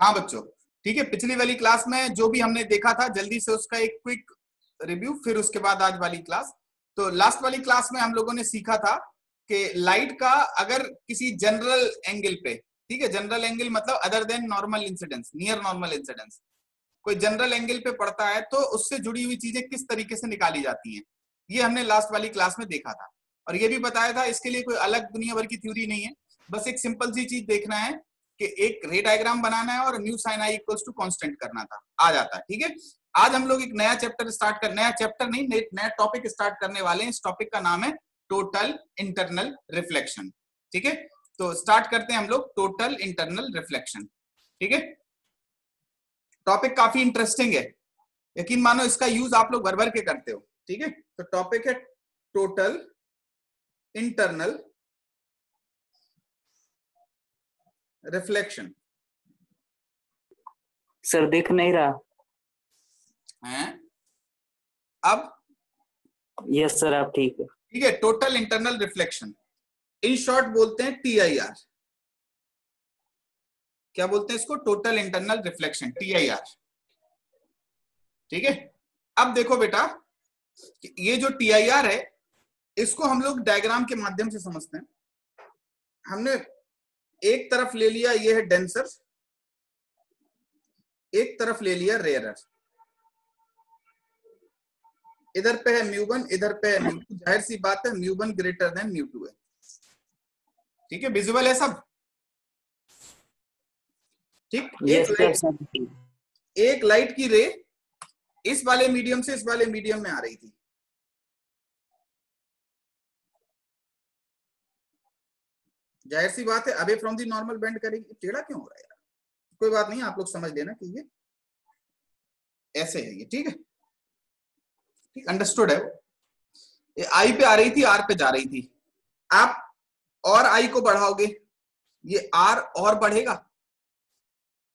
हाँ बच्चों, ठीक है, पिछली वाली क्लास में जो भी हमने देखा था, जल्दी से उसका एक क्विक रिव्यू फिर उसके बाद आज वाली क्लास। तो लास्ट वाली क्लास में हम लोगों ने सीखा था कि लाइट का अगर किसी जनरल एंगल पे, ठीक है जनरल एंगल मतलब other than normal incidence near normal incidence कोई जनरल एंगल पे पड़ता है तो उससे जुड़ी हुई चीज़ें किस तरीके से निकाली जाती हैं, ये हमने लास्ट वाली क्लास में देखा था। और ये भी बताया था, इसके लिए कोई अलग दुनिया भर की थ्योरी नहीं है, बस एक सिंपल सी चीज़ देखना है कि एक रे डायग्राम बनाना है और mu sine i equals to constant करना था। आ जाता है, ठीक है? आज हम लोग एक नया चैप्टर स्टार्ट कर, नया चैप्टर नहीं नया टॉपिक स्टार्ट करने वाले हैं। इस टॉपिक का नाम है टोटल इंटरनल रिफ्लेक्शन ठीक है? तो स्टार्ट करते हैं हम लोग टोटल इंटरनल रिफ्लेक्शन ठीक है? टॉपिक काफ़ी इंटरेस्टिंग है। यकीन मानो इसका यूज़ आप लोग भर भर के करते हो, ठीक है? तो टॉपिक है टोटल इंटरनल रिफ्लेक्शन सर दिख नहीं रहा है अब यस सर आप ठीक है ठीक है total internal reflection in short बोलते हैं टीआईआर क्या बोलते हैं इसको टोटल इंटरनल रिफ्लेक्शन टीआईआर ठीक है अब देखो बेटा ये जो टीआईआर है इसको हम लोग डायग्राम के माध्यम से समझते हैं हमने एक तरफ़ ले लिया ये है डेंसर एक तरफ़ ले लिया रेयरर इधर पे है म्यू वन इधर पे है म्यू टू ज़ाहिर सी बात है mu one greater than mu two है। ठीक है विजुअल है सब? ठीक एक लाइट एक लाइट की रे इस वाले मीडियम से इस वाले मीडियम में आ रही थी। ज़ाहिर सी बात है, अबे फ्रॉम दी नॉर्मल बेंड करेगी। टेढ़ा क्यों हो रहा है यार? कोई बात नहीं, आप लोग समझ लेना कि ये ऐसे है ये, ठीक है? ठीक अंडरस्टूड है वो? ये आई पे आ रही थी आर पे जा रही थी। आप और आई को बढ़ाओगे, ये आर और बढ़ेगा?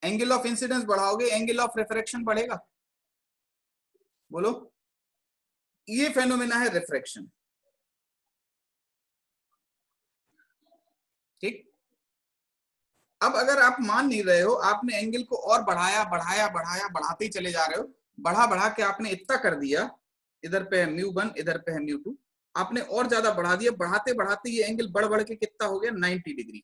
एंगल ऑफ़ इंसिडेंस बढ़ाओगे एंगल ऑफ़ रिफ्रेक्शन बढ़ेगा? बोलो। ये फेनोमेना है रिफ्रेक्शन ठीक अब अगर आप मान नहीं रहे हो, आपने एंगल को और बढ़ाया बढ़ाया बढ़ाया, बढ़ाते ही चले जा रहे हो, बढ़ा बढ़ा के आपने इतना कर दिया, इधर पे है म्यू वन इधर पे है म्यू टू आपने और ज़्यादा बढ़ा दिया, बढ़ाते बढ़ाते ये एंगल बढ़ बढ़ के कितना हो गया? 90 डिग्री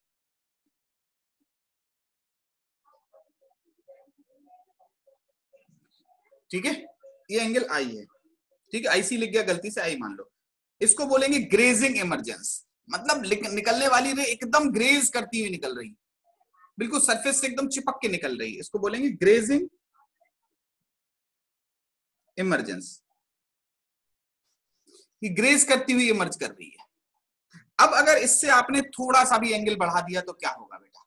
ठीक है? ये एंगल आई है। ठीक है? आईसी लिख गया, गलती से आई मान लो। इसको बोलेंगे ग्रेजिंग इमरजेंस मतलब निकलने वाली रे एकदम ग्रेज करती हुई निकल रही। बिल्कुल सरफेस से एकदम चिपक के निकल रही है। इसको बोलेंगे ग्रेजिंग इमरजेंस ग्रेज करती हुई इमर्ज कर रही है। अब अगर इससे आपने थोड़ा सा भी एंगल बढ़ा दिया तो क्या होगा बेटा?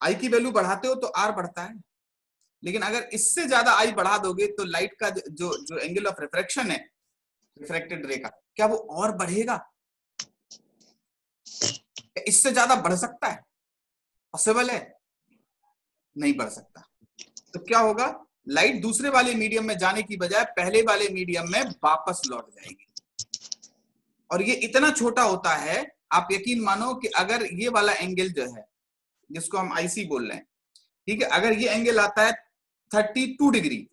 आई की वैल्यू बढ़ाते हो तो आर बढ़ता है। लेकिन अगर इससे ज़्यादा आई बढ़ा दोगे तो लाइट का जो जो एंगल ऑफ़ रिफ्रेक्शन है रिफ्रेक्टेड रे का, क्या वो और बढ़ेगा? इससे ज़्यादा बढ़ सकता है। पॉसिबल है नहीं बढ़ सकता तो क्या होगा लाइट दूसरे वाले मीडियम में जाने की बजाय पहले वाले मीडियम में वापस लौट जाएगी और ये इतना छोटा होता है आप यकीन मानो कि अगर ये वाला एंगल जो है जिसको हम आईसी बोल रहे हैं ठीक है अगर ये एंगल आता है 32 डिग्री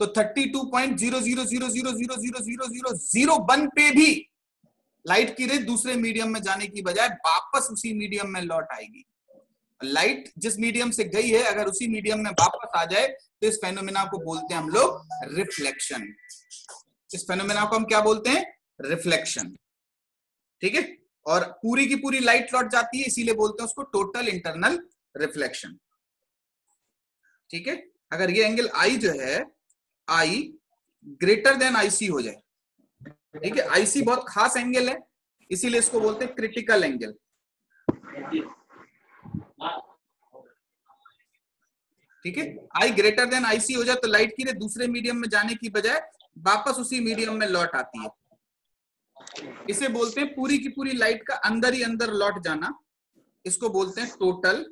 तो 32.0000000001 पे भी लाइट की रे दूसरे मीडियम में जाने की बजाय वापस उसी मीडियम में लौट आएगी लाइट जिस मीडियम से गई है, अगर उसी मीडियम में वापस आ जाए तो इस फेनोमेना को बोलते हैं हम लोग रिफ्लेक्शन इस फेनोमेना को हम क्या बोलते हैं? रिफ्लेक्शन ठीक है? और पूरी की पूरी लाइट लौट जाती है, इसीलिए बोलते हैं उसको टोटल इंटरनल रिफ्लेक्शन ठीक है? अगर ये एंगल आई जो है आई ग्रेटर देन आईसी हो जाए. ठीक है? आईसी बहुत खास एंगल है, इसीलिए इसको बोलते हैं क्रिटिकल एंगल ठीक है? आई ग्रेटर देन आईसी हो जाए तो लाइट की रे दूसरे मीडियम में जाने की बजाय वापस उसी मीडियम में लौट आती है। इसे बोलते हैं पूरी की पूरी लाइट का अंदर ही अंदर लौट जाना। इसको बोलते हैं टोटल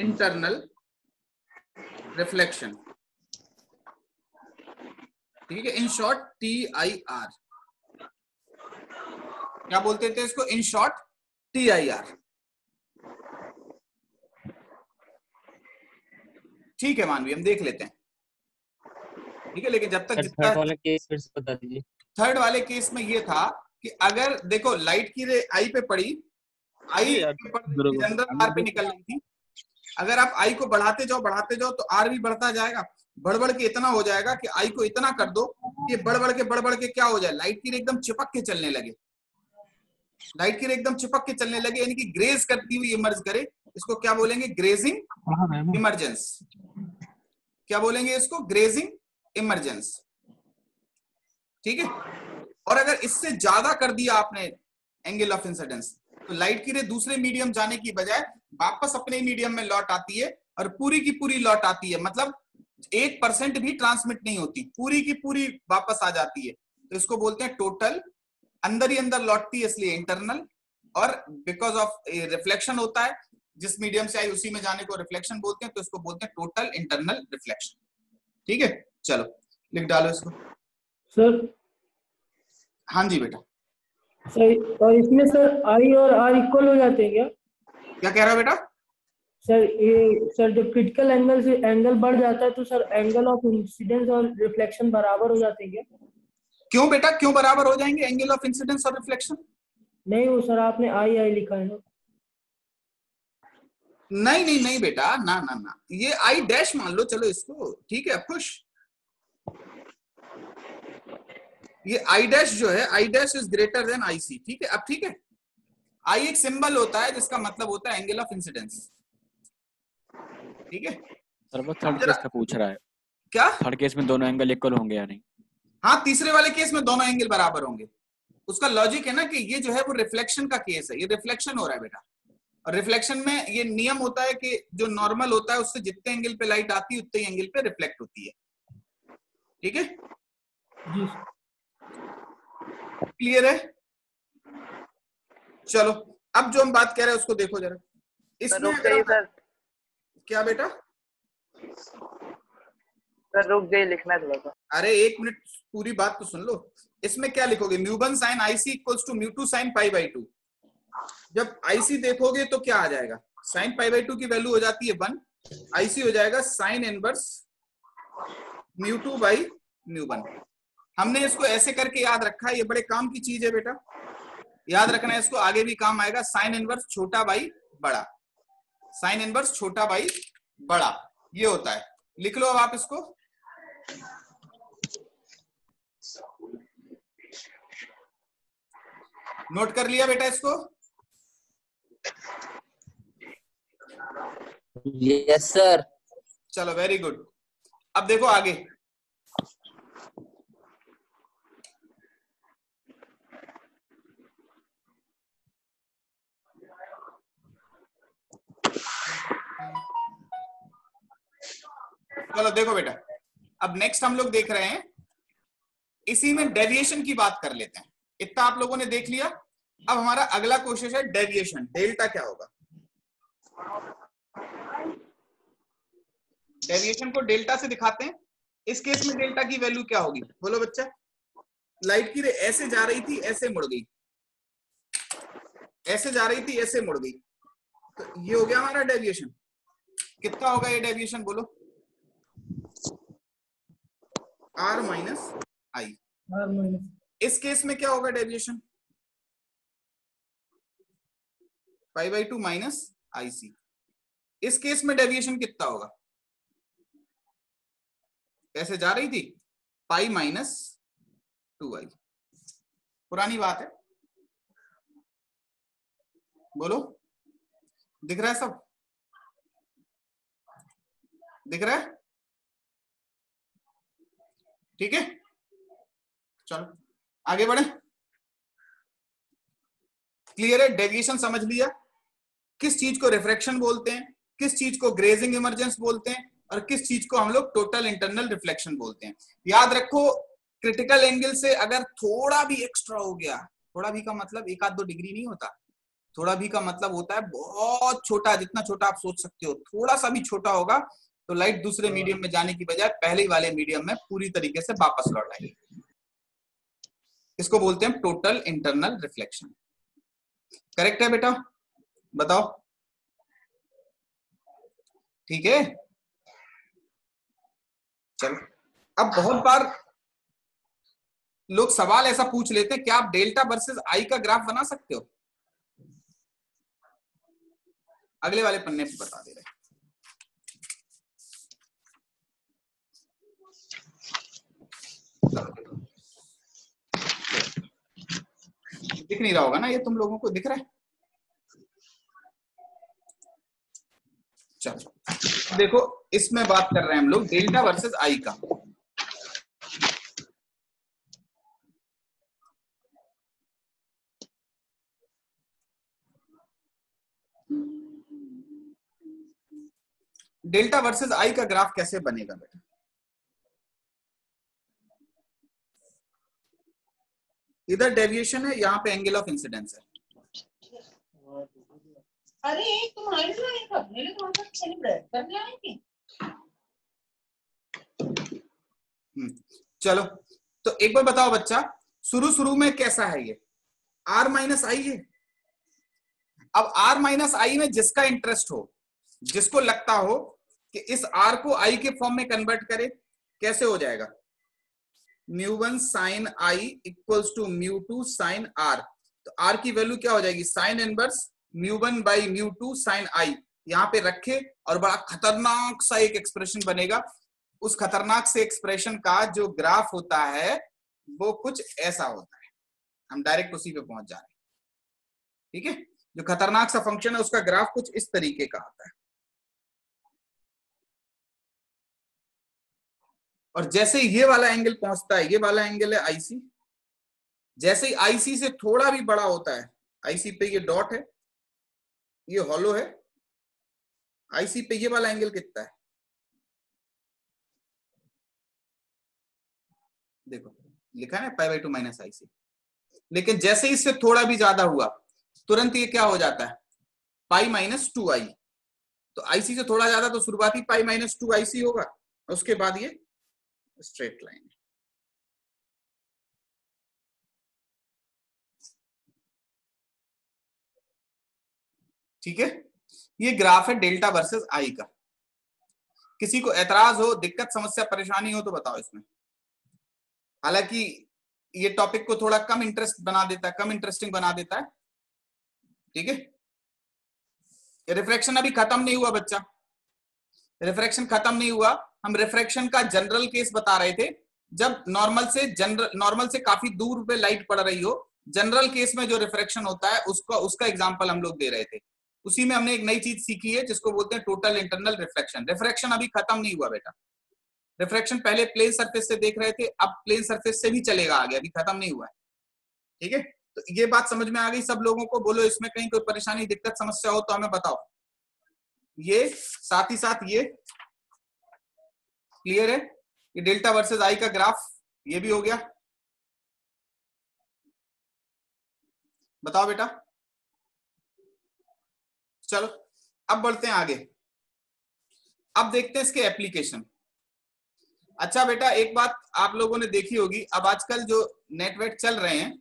इंटरनल रिफ्लेक्शन ठीक है? In short T I R क्या बोलते थे इसको? In short T I R ठीक है मानवी हम देख लेते हैं। ठीक है लेकिन जब तक जितना थर्ड वाला केस फिर से बता दीजिए। थर्ड वाले केस में ये था कि अगर देखो लाइट की रे आई पे पड़ी आई। जनरल आर पे निकल रही थी। अगर आप आई को बढ़ाते जाओ बढ़ाते जाओ तो आर भी बढ़ता जाएगा। बढ़ के इतना हो जाएगा कि आई को इतना कर दो कि बढ़ के बढ़ के क्या हो जाए? लाइट की रे एकदम चिपक के चलने लगे। लाइट की रे एकदम चिपक के चलने लगे यानी कि ग्रेज करती हुई इमर्ज करे। इसको क्या बोलेंगे? ग्रेजिंग इमरजेंस क्या बोलेंगे इसको? ग्रेजिंग इमरजेंस ठीक है? और अगर इससे ज़्यादा कर दिया आपने एंगल ऑफ़ इंसिडेंस तो लाइट की रे दूसरे मीडियम जाने की बजाय वापस अपने मीडियम में लौट आती है और पूरी की पूरी लौट आती है। मतलब एक परसेंट भी ट्रांसमिट नहीं होती। पूरी की पूरी वापस आ जाती है। तो इसको बोलते हैं टोटल अंदर ही अंदर लौटती है इसलिए इंटरनल और बिकॉज़ ऑफ़ रिफ्लेक्शन होता है जिस मीडियम से आई उसी में जाने को रिफ्लेक्शन बोलते हैं तो इसको बोलते हैं टोटल इंटरनल रिफ्लेक्शन ठीक है? चलो लिख डालो इसको। सर? हाँ जी बेटा। सर और इसमें सर आई और आर इक्वल हो जाते हैं क्या? क्या कह रहा बेटा? सर ये सर जब क्रिटिकल एंगल से एंगल बढ़ जाता है तो सर एंगल ऑफ़ इंसिडेंस और रिफ्लेक्शन बराबर हो जाते हैं क्या? क्यों बेटा? क्यों बराबर हो जाएँगे एंगल ऑफ़ इंसिडेंस और रिफ्लेक्शन नहीं वो सर आपने आई आई लिखा है ना। नहीं नहीं नहीं बेटा ना ना ना। ये आई डैश मान लो चलो इसको ठीक है खुश ये आई डैश जो है i dash is greater than i c ठीक है? अब ठीक है? आई एक सिंबल होता है जिसका मतलब होता है एंगल ऑफ़ इंसिडेंस ठीक है? सर वो थर्ड केस का पूछ रहा है। क्या? थर्ड केस में दोनों एंगल इक्वल होंगे या नहीं? हाँ तीसरे वाले केस में दोनों एंगल बराबर होंगे। उसका लॉजिक है ना कि ये जो है वो रिफ्लेक्शन का केस है। ये रिफ्लेक्शन हो रहा है बेटा। और रिफ्लेक्शन में ये नियम होता है कि जो नॉर्मल होता है उससे जितने एंगल पे लाइट आती है उतने एंगल पे रिफ्लेक्ट होती है। ठीक है? क्लियर है? चलो अब जो हम बात कर रहे हैं उसको देखो जरा। इसमें सर। क्या बेटा? सर रुक जाइए लिखना है थोड़ा सा। अरे एक मिनट पूरी बात तो सुन लो। इसमें क्या लिखोगे? म्यूबन sine ic equals to mu two sine pi by two जब आईसी देखोगे तो क्या आ जाएगा? साइन पाई बाई टू की वैल्यू हो जाती है वन आईसी हो जाएगा sine inverse mu two by mu one हमने इसको ऐसे करके याद रखा है ये बड़े काम की चीज़ है बेटा। याद रखना है इसको, आगे भी काम आएगा। साइन इनवर्स छोटा बाई बड़ा। साइन इनवर्स छोटा बाई बड़ा। ये होता है। लिख लो अब आप इसको। नोट कर लिया बेटा इसको। यस सर चलो वेरी गुड अब देखो आगे। चलो, देखो बेटा। अब नेक्स्ट हम लोग देख रहे हैं। इसी में डेविएशन की बात कर लेते हैं। इतना आप लोगों ने देख लिया? अब हमारा अगला क्वेश्चन है डेविएशन। डेल्टा क्या होगा? डेविएशन को डेल्टा से दिखाते हैं। इस केस में डेल्टा की वैल्यू क्या होगी? बोलो बच्चा। लाइट की रे ऐसे जा रही थी ऐसे मुड़ गई। ऐसे जा रही थी ऐसे मुड़ गई। तो ये हो गया हमारा डेविएशन। कितना होगा ये डेविएशन बोलो? आर माइनस आई इस केस में क्या होगा deviation? Pi by two minus i c. इस केस में डेविएशन कितना होगा? कैसे जा रही थी? Pi minus two i. पुरानी बात है। बोलो। दिख रहा है सब? दिख रहा है? ठीक है। चलो, आगे बढ़े। क्लियर है? डेविएशन समझ लिया। किस चीज़ को रिफ्रेक्शन बोलते हैं, किस चीज़ को ग्रेजिंग इमरजेंस बोलते हैं और किस चीज़ को हम लोग टोटल इंटरनल रिफ्लेक्शन बोलते हैं। याद रखो क्रिटिकल एंगल से अगर थोड़ा भी एक्स्ट्रा हो गया, थोड़ा भी का मतलब एक आध दो डिग्री नहीं होता, थोड़ा भी का मतलब होता है बहुत छोटा, जितना छोटा आप सोच सकते हो, थोड़ा सा भी छोटा होगा तो लाइट दूसरे मीडियम में जाने की बजाय पहले वाले मीडियम में पूरी तरीके से वापस लौट आएगी इसको बोलते हैं टोटल इंटरनल रिफ्लेक्शन करेक्ट है बेटा? बताओ। ठीक है? चलो, अब बहुत बार लोग सवाल ऐसा पूछ लेते हैं, क्या आप डेल्टा वर्सेस आई का ग्राफ बना सकते हो? अगले वाले पन्ने पे बता दे रहे हैं। दिख नहीं रहा होगा ना ये तुम लोगों को? दिख रहा है? चलो। देखो, इसमें बात कर रहे हैं हम लोग, डेल्टा वर्सेस आई का। डेल्टा वर्सेस आई का ग्राफ कैसे बनेगा बेटा? इधर डेविएशन है, यहाँ पे एंगल ऑफ़ इंसिडेंस है। अरे तुम्हारे लिए कब मेरे को तो सेलिब्रेट करने आएँगे हम्म, चलो तो एक बार बताओ बच्चा शुरू शुरू में कैसा है ये? आर माइनस आई है? अब आर माइनस आई में जिसका इंटरेस्ट हो जिसको लगता हो कि इस आर को आई के फॉर्म में कन्वर्ट करे कैसे हो जाएगा? Mu one sine i equals to mu two sine r तो आर की वैल्यू क्या हो जाएगी? Sine inverse mu one by mu two sine i यहाँ पे रखे और बड़ा खतरनाक सा एक एक्सप्रेशन बनेगा। उस खतरनाक से एक्सप्रेशन का जो ग्राफ होता है, वो कुछ ऐसा होता है। हम डायरेक्ट उसी पे पहुँच जा रहे हैं। ठीक है? जो खतरनाक सा फ़ंक्शन है, उसका ग्राफ कुछ इस तरीके का आता है। और जैसे ये वाला एंगल पहुँचता है, ये वाला एंगल है आईसी जैसे ही आईसी से थोड़ा भी बड़ा होता है आईसी पे ये डॉट है। ये हॉलो है। आईसी पे ये वाला एंगल कितना है? देखो, लिखा है pi by two minus i c लेकिन जैसे ही इससे थोड़ा भी ज़्यादा हुआ, तुरंत ये क्या हो जाता है? पाई माइनस टू आई तो आईसी से थोड़ा ज़्यादा तो शुरुआती पाई माइनस टू आईसी होगा। उसके बाद ये स्ट्रेट लाइन ठीक है? ये ग्राफ है डेल्टा वर्सेस आई का। किसी को एतराज़ हो, दिक्कत, समस्या, परेशानी हो तो बताओ इसमें। हालाँकि ये टॉपिक को थोड़ा कम इंटरेस्ट बना देता है, कम इंटरेस्टिंग बना देता है। ठीक है? रिफ्रैक्शन अभी खत्म नहीं हुआ बच्चा। रिफ्रैक्शन खत्म नहीं हुआ। हम रिफ्रैक्शन का जनरल केस बता रहे थे। जब नॉर्मल से जनरल नॉर्मल से काफ़ी दूर पे लाइट पड़ रही हो जनरल केस में जो रिफ्रैक्शन होता है, उसका उसका एग्जांपल हम लोग दे रहे थे। उसी में हमने एक नई चीज़ सीखी है, जिसको बोलते हैं टोटल इंटरनल रिफ्लेक्शन रिफ्रैक्शन अभी खत्म नहीं हुआ बेटा। रिफ्रैक्शन पहले प्लेन सरफेस से देख रहे थे, अब प्लेन सरफेस से भी चलेगा आगे, अभी खत्म नहीं हुआ है। ठीक है? तो ये बात समझ में आ गई सब लोगों को, बोलो इसमें कहीं कोई परेशानी, दिक्कत, समस्या हो तो हमें बताओ। ये, साथ ही साथ ये क्लियर है? ये डेल्टा वर्सेस आई का ग्राफ ये भी हो गया। बताओ बेटा। चलो, अब बढ़ते हैं आगे। अब देखते हैं इसके एप्लीकेशन अच्छा बेटा, एक बात आप लोगों ने देखी होगी, अब आजकल जो नेटवर्क चल रहे हैं,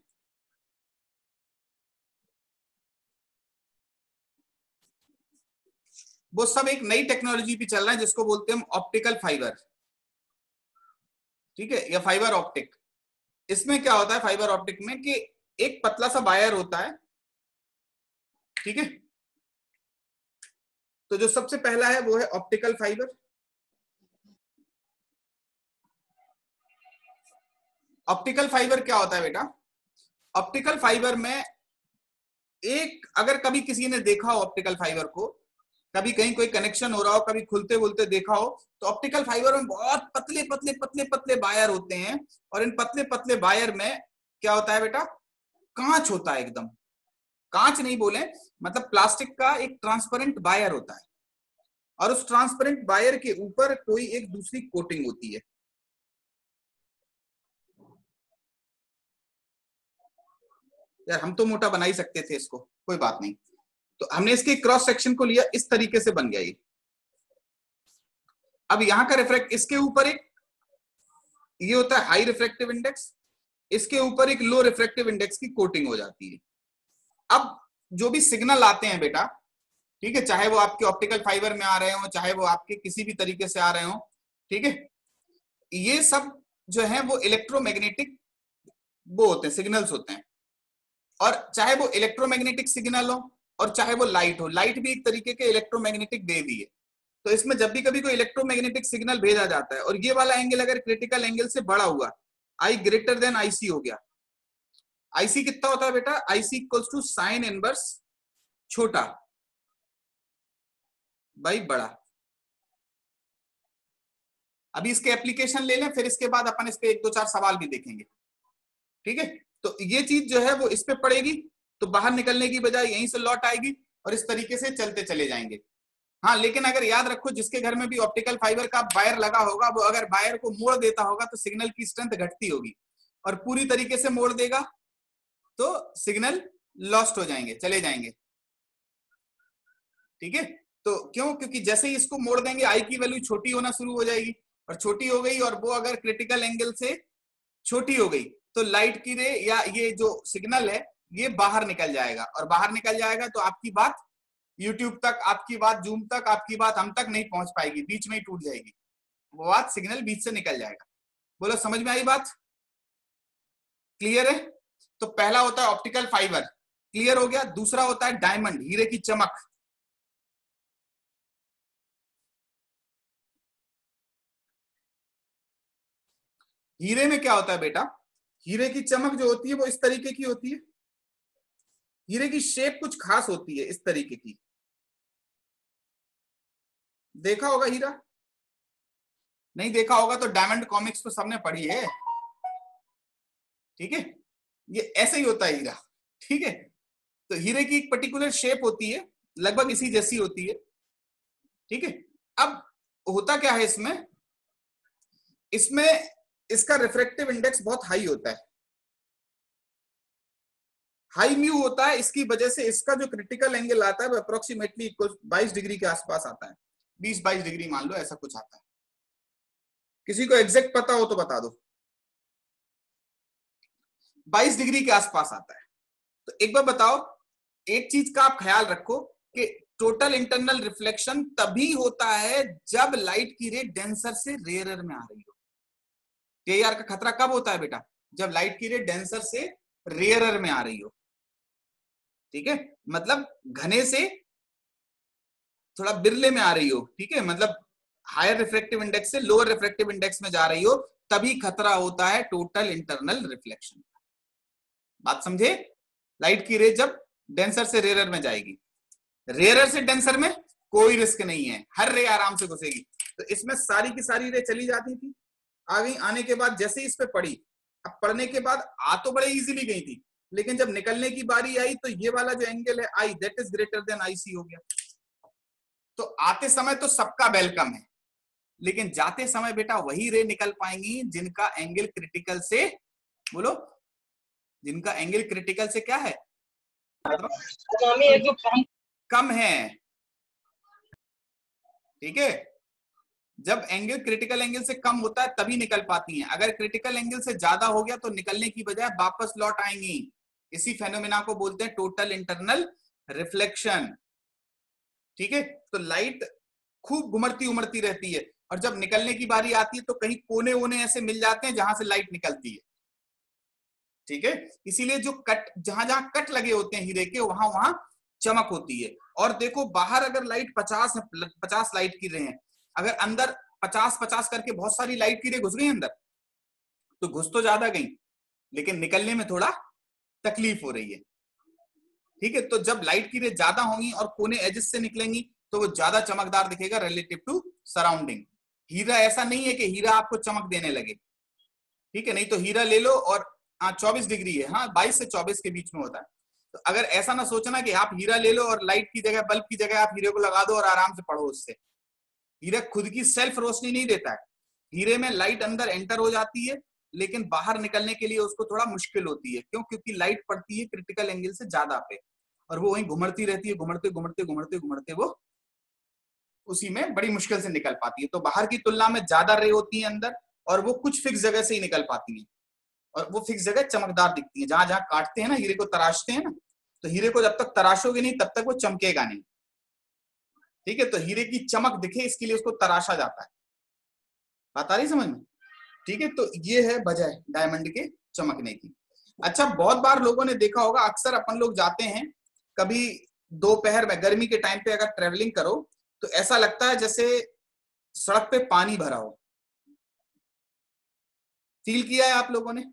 वो सब एक नई टेक्नोलॉजी पे चल रहा है, जिसको बोलते हैं हम ऑप्टिकल फाइबर ठीक है, या फाइबर ऑप्टिक इसमें क्या होता है फाइबर ऑप्टिक में कि एक पतला सा वायर होता है, ठीक है तो जो सबसे पहला है वो है ऑप्टिकल फाइबर ऑप्टिकल फाइबर क्या होता है बेटा? ऑप्टिकल फाइबर में एक, अगर कभी किसी ने देखा हो ऑप्टिकल फाइबर को, कभी कहीं कोई कनेक्शन हो रहा हो, कभी खुलते बुलते देखा हो तो ऑप्टिकल फाइबर में बहुत पतले पतले पतले पतले वायर होते हैं और इन पतले पतले वायर में क्या होता है बेटा? कांच होता है एकदम। कांच नहीं बोले मतलब प्लास्टिक का एक ट्रांसपेरेंट बायर होता है। और उस ट्रांसपेरेंट बायर के ऊपर कोई एक दूसरी कोटिंग होती है। यार, हम तो मोटा बना ही सकते थे इसको, कोई बात नहीं। तो हमने इसके क्रॉस सेक्शन को लिया, इस तरीके से बन गया ये। अब यहाँ का रिफ्रेक्ट इसके ऊपर एक, ये होता है हाई रिफ्रेक्टिव इंडेक्स इसके ऊपर एक लो रिफ्रेक्टिव इंडेक्स की कोटिंग हो जाती है। अब जो भी सिग्नल आते हैं बेटा, ठीक है, चाहे वो आपके ऑप्टिकल फाइबर में आ रहे हो, चाहे वो आपके किसी भी तरीके से आ रहे हो, ठीक है, ये सब जो है वो इलेक्ट्रोमैग्नेटिक वो होते हैं सिग्नल्स होते हैं। और चाहे वो इलेक्ट्रोमैग्नेटिक सिग्नल हो और चाहे वो लाइट हो लाइट भी एक तरीके के इलेक्ट्रोमैग्नेटिक वेव ही है। तो इसमें जब भी कभी कोई इलेक्ट्रोमैग्नेटिक सिग्नल भेजा जाता है, और ये वाला एंगल अगर क्रिटिकल एंगल से बड़ा हुआ आई ग्रेटर देन आईसी हो गया आईसी कितना होता है बेटा? Ic equals to sine inverse छोटा। बाई बड़ा। अभी इसके एप्लीकेशन ले लें, फिर इसके बाद अपन इस पे एक दो चार सवाल भी देखेंगे। ठीक है? तो ये चीज़ जो है वो इस पे पड़ेगी तो बाहर निकलने की बजाय यहीं से लौट आएगी और इस तरीके से चलते चले जाएँगे। हाँ लेकिन अगर याद रखो, जिसके घर में भी ऑप्टिकल फाइबर का वायर लगा होगा, वो अगर वायर को मोड़ देता होगा तो सिग्नल की स्ट्रेंथ घटती होगी और पूरी तरीके से मोड़ देगा। तो सिग्नल लॉस्ट हो जाएँगे, चले जाएँगे। ठीक है? तो क्यों? क्योंकि जैसे ही इसको मोड़ देंगे आई की वैल्यू छोटी होना शुरू हो जाएगी। और छोटी हो गई और वो अगर क्रिटिकल एंगल से छोटी हो गई तो लाइट की रे या ये जो सिग्नल है, ये बाहर निकल जाएगा। और बाहर निकल जाएगा तो आपकी बात यूट्यूब तक, आपकी बात जूम तक, आपकी बात हम तक नहीं पहुँच पाएगी, बीच में ही टूट जाएगी। वो बात सिग्नल बीच से निकल जाएगा। बोलो, समझ में आई बात? क्लियर है? तो पहला होता है ऑप्टिकल फाइबर क्लियर हो गया, दूसरा होता है डायमंड हीरे की चमक। हीरे में क्या होता है बेटा? हीरे की चमक जो होती है वो इस तरीके की होती है। हीरे की शेप कुछ खास होती है इस तरीके की। देखा होगा हीरा? नहीं देखा होगा तो डायमंड कॉमिक्स तो सबने पढ़ी है। ठीक है? ये ऐसे ही होता है हीरा, ठीक है? तो हीरे की एक पर्टिकुलर शेप होती है, लगभग इसी जैसी होती है, ठीक है? अब होता क्या है इसमें? इसमें इसका रिफ्रेक्टिव इंडेक्स बहुत हाई होता है। हाई म्यू होता है, इसकी वजह से इसका जो क्रिटिकल एंगल आता है, वो अप्रोक्सीमेटली इक्वल बाईस डिग्री के आसपास आता है। बीस बाईस डिग्री मान लो, ऐसा कुछ आता है। किसी को एग्जैक्ट पता हो तो बता दो। बाईस डिग्री के आसपास आता है। तो एक बार बताओ, एक चीज़ का आप ख्याल रखो कि टोटल इंटरनल रिफ्लेक्शन तभी होता है जब लाइट की रे डेंसर से रेयरर में आ रही हो। टीआर का खतरा कब होता है बेटा? जब लाइट की रे डेंसर से रेयरर में आ रही हो। ठीक है? मतलब घने से थोड़ा बिरले में आ रही हो। ठीक है? मतलब हायर रिफ्लेक्टिव इंडेक्स से लोअर रिफ्लेक्टिव इंडेक्स में जा रही हो, तभी खतरा होता है टोटल इंटरनल रिफ्लेक्शन बात समझे? लाइट की रे जब डेंसर से रेयरर में जाएगी। रेयरर से डेंसर में कोई रिस्क नहीं है। हर रे आराम से घुसेगी। तो इसमें सारी की सारी रे चली जाती थी। आ गई आने के बाद जैसे इस पे पड़ी, अब पढ़ने के बाद आ तो बड़े इजीली गई थी। लेकिन जब निकलने की बारी आई तो ये वाला जो एंगल है i that is greater than i c हो गया। तो आते समय तो सबका वेलकम है। लेकिन जाते समय बेटा वही रे निकल पाएँगी जिनका एंगल क्रिटिकल से, बोलो जिनका एंगल क्रिटिकल से क्या है? कम है। ठीक है? जब एंगल क्रिटिकल एंगल से कम होता है तभी निकल पाती हैं। अगर क्रिटिकल एंगल से ज़्यादा हो गया तो निकलने की बजाय वापस लौट आएँगी। इसी फेनोमेना को बोलते हैं टोटल इंटरनल रिफ्लेक्शन ठीक है? तो लाइट खूब घुमरती उमरती रहती है। और जब निकलने की बारी आती है तो कहीं कोने वोने ऐसे मिल जाते हैं जहाँ से लाइट निकलती है। ठीक है? इसीलिए जो कट, जहाँ जहाँ कट लगे होते हैं हीरे के, वहाँ वहाँ चमक होती है। और देखो, बाहर अगर लाइट पचास पचास लाइट की रहे हैं, अगर अंदर पचास पचास करके बहुत सारी लाइट की रे घुस गई अंदर तो घुस तो ज़्यादा गई, लेकिन निकलने में थोड़ा तकलीफ़ हो रही है। ठीक है? तो जब लाइट की रे ज़्यादा होंगी और कोने एजेस से निकलेंगी तो वो ज़्यादा चमकदार दिखेगा रिलेटिव टू सराउंडिंग हीरा ऐसा नहीं है कि हीरा आपको चमक देने लगे। ठीक है? नहीं तो हीरा ले लो और हाँ चौबीस डिग्री है। हाँ बाईस से चौबीस के बीच में होता है। तो अगर ऐसा ना सोचना कि आप हीरा ले लो और लाइट की जगह, बल्ब की जगह आप हीरे को लगा दो और आराम से पढ़ो उससे। हीरा खुद की सेल्फ रोशनी नहीं देता है। हीरे में लाइट अंदर एंटर हो जाती है, लेकिन बाहर निकलने के लिए उसको थोड़ा मुश्किल होती है। क्यों? क्योंकि लाइट पड़ती है क्रिटिकल एंगल से ज़्यादा पे। और वो वहीं घुमड़ती रहती है, घुमड़ते घुमड़ते घुमड़ते घुमड़ते वो उसी में बड़ी मुश्किल से निकल पाती है। तो बाहर की तुलना में ज़्यादा रे होती है अंदर और वो कुछ फिक्स जगह से ही निकल पाती है। और वो फिक्स जगह चमकदार दिखती है। जहाँ जहाँ काटते हैं ना, हीरे को तराशते हैं ना तो हीरे को जब तक तराशोगे नहीं, तब तक वो चमकेगा नहीं। ठीक है? तो हीरे की चमक दिखे, इसके लिए उसको तराशा जाता है। बात आ रही समझ में? ठीक है? तो ये है वजह डायमंड के चमकने की। अच्छा बहुत बार लोगों ने देखा होगा, अक्सर अपन लोग जाते हैं, कभी दोपहर में, गर्मी के टाइम पे अगर ट्रेवलिंग करो तो ऐसा लगता है जैसे सड़क पे पानी भरा हो। फील किया है आप लोगों ने?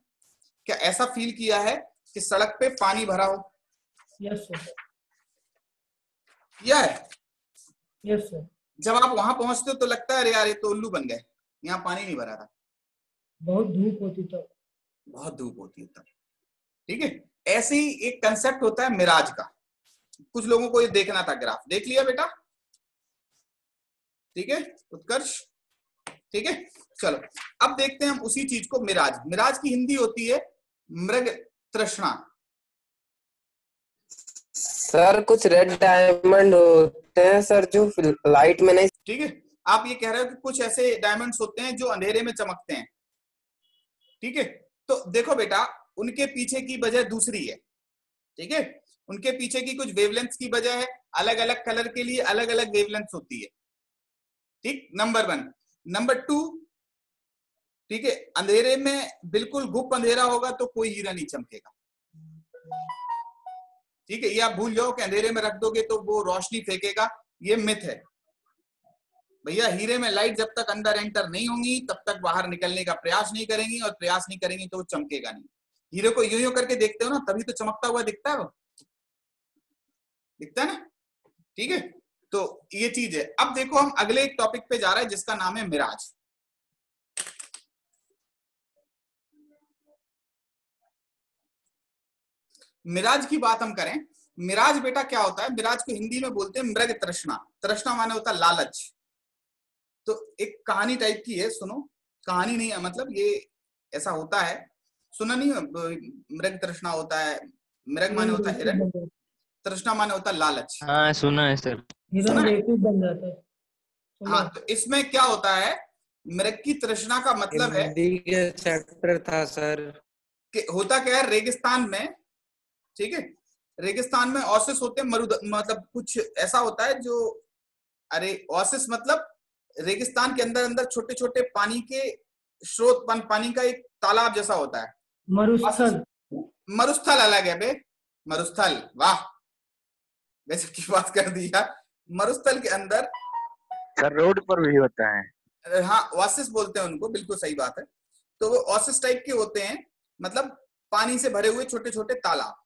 क्या ऐसा फील किया है कि सड़क पे पानी भरा हो? यस सर किया है? यस सर जब आप वहाँ पहुँचते हो तो लगता है अरे यार ये तो उल्लू बन गए। यहाँ पानी नहीं भरा था। बहुत धूप होती तब। बहुत धूप होती है तब। ठीक है? ऐसे ही एक कंसेप्ट होता है मिराज का। कुछ लोगों को ये देखना था ग्राफ देख लिया बेटा? ठीक है? उत्कर्ष? ठीक है? चलो। अब देखते हैं हम उसी चीज़ को मिराज। मिराज की हिंदी होती है मृग तृष्णा। सर कुछ रेड डायमंड होते हैं सर जो लाइट में नहीं ठीक है? आप ये कह रहे हो कि कुछ ऐसे डायमंड्स होते हैं जो अंधेरे में चमकते हैं। ठीक है? तो देखो बेटा उनके पीछे की वजह दूसरी है। ठीक है? उनके पीछे की कुछ वेवलेंथ की वजह है। अलग अलग कलर के लिए अलग अलग वेवलेंथ होती है। ठीक? नंबर वन नंबर टू ठीक है? अंधेरे में बिल्कुल गुप्त अंधेरा होगा तो कोई हीरा नहीं चमकेगा। ठीक है? ये आप भूल जाओ कि अंधेरे में रख दोगे तो वो रोशनी फेंकेगा। ये मिथ है। भैया, हीरे में लाइट जब तक अंदर एंटर नहीं होंगी, तब तक बाहर निकलने का प्रयास नहीं करेंगी और प्रयास नहीं करेंगी तो वो चमकेगा नहीं। हीरे को यूँ यूँ करके देखते हो ना, तभी तो चमकता हुआ दिखता है वो। दिखता है ना? ठीक है? तो ये चीज़ है। अब देखो, हम अगले एक टॉपिक पे जा रहे हैं जिसका नाम है मिराज। मिराज की बात हम करें मिराज बेटा क्या होता है? मिराज को हिंदी में बोलते हैं मृग तृष्णा। तृष्णा माने होता है लालच। तो एक कहानी टाइप की है सुनो। कहानी नहीं है मतलब ये ऐसा होता है। सुना नहीं मृग तृष्णा होता है। मृग माने होता है हिरण। तृष्णा माने होता है लालच। हाँ सुना है सर। बन जाता है। हाँ तो इसमें क्या होता है? मृग की तृष्णा का मतलब है चैप्टर था सर। होता क्या है? रेगिस्तान में ठीक है? रेगिस्तान में ऑसिस होते हैं मरुद मतलब कुछ ऐसा होता है जो अरे ओसिस मतलब रेगिस्तान के अंदर अंदर छोटे छोटे पानी के स्रोत पन, पानी का एक तालाब जैसा होता है। मरुस्थल। मरुस्थल अलग है बे। मरुस्थल वाह। वैसे की बात कर दिया मरुस्थल के अंदर सर रोड पर भी होता है। हाँ ओसिस बोलते हैं उनको बिल्कुल सही बात है। तो वो ओसिस टाइप के होते हैं मतलब पानी से भरे हुए छोटे छोटे तालाब।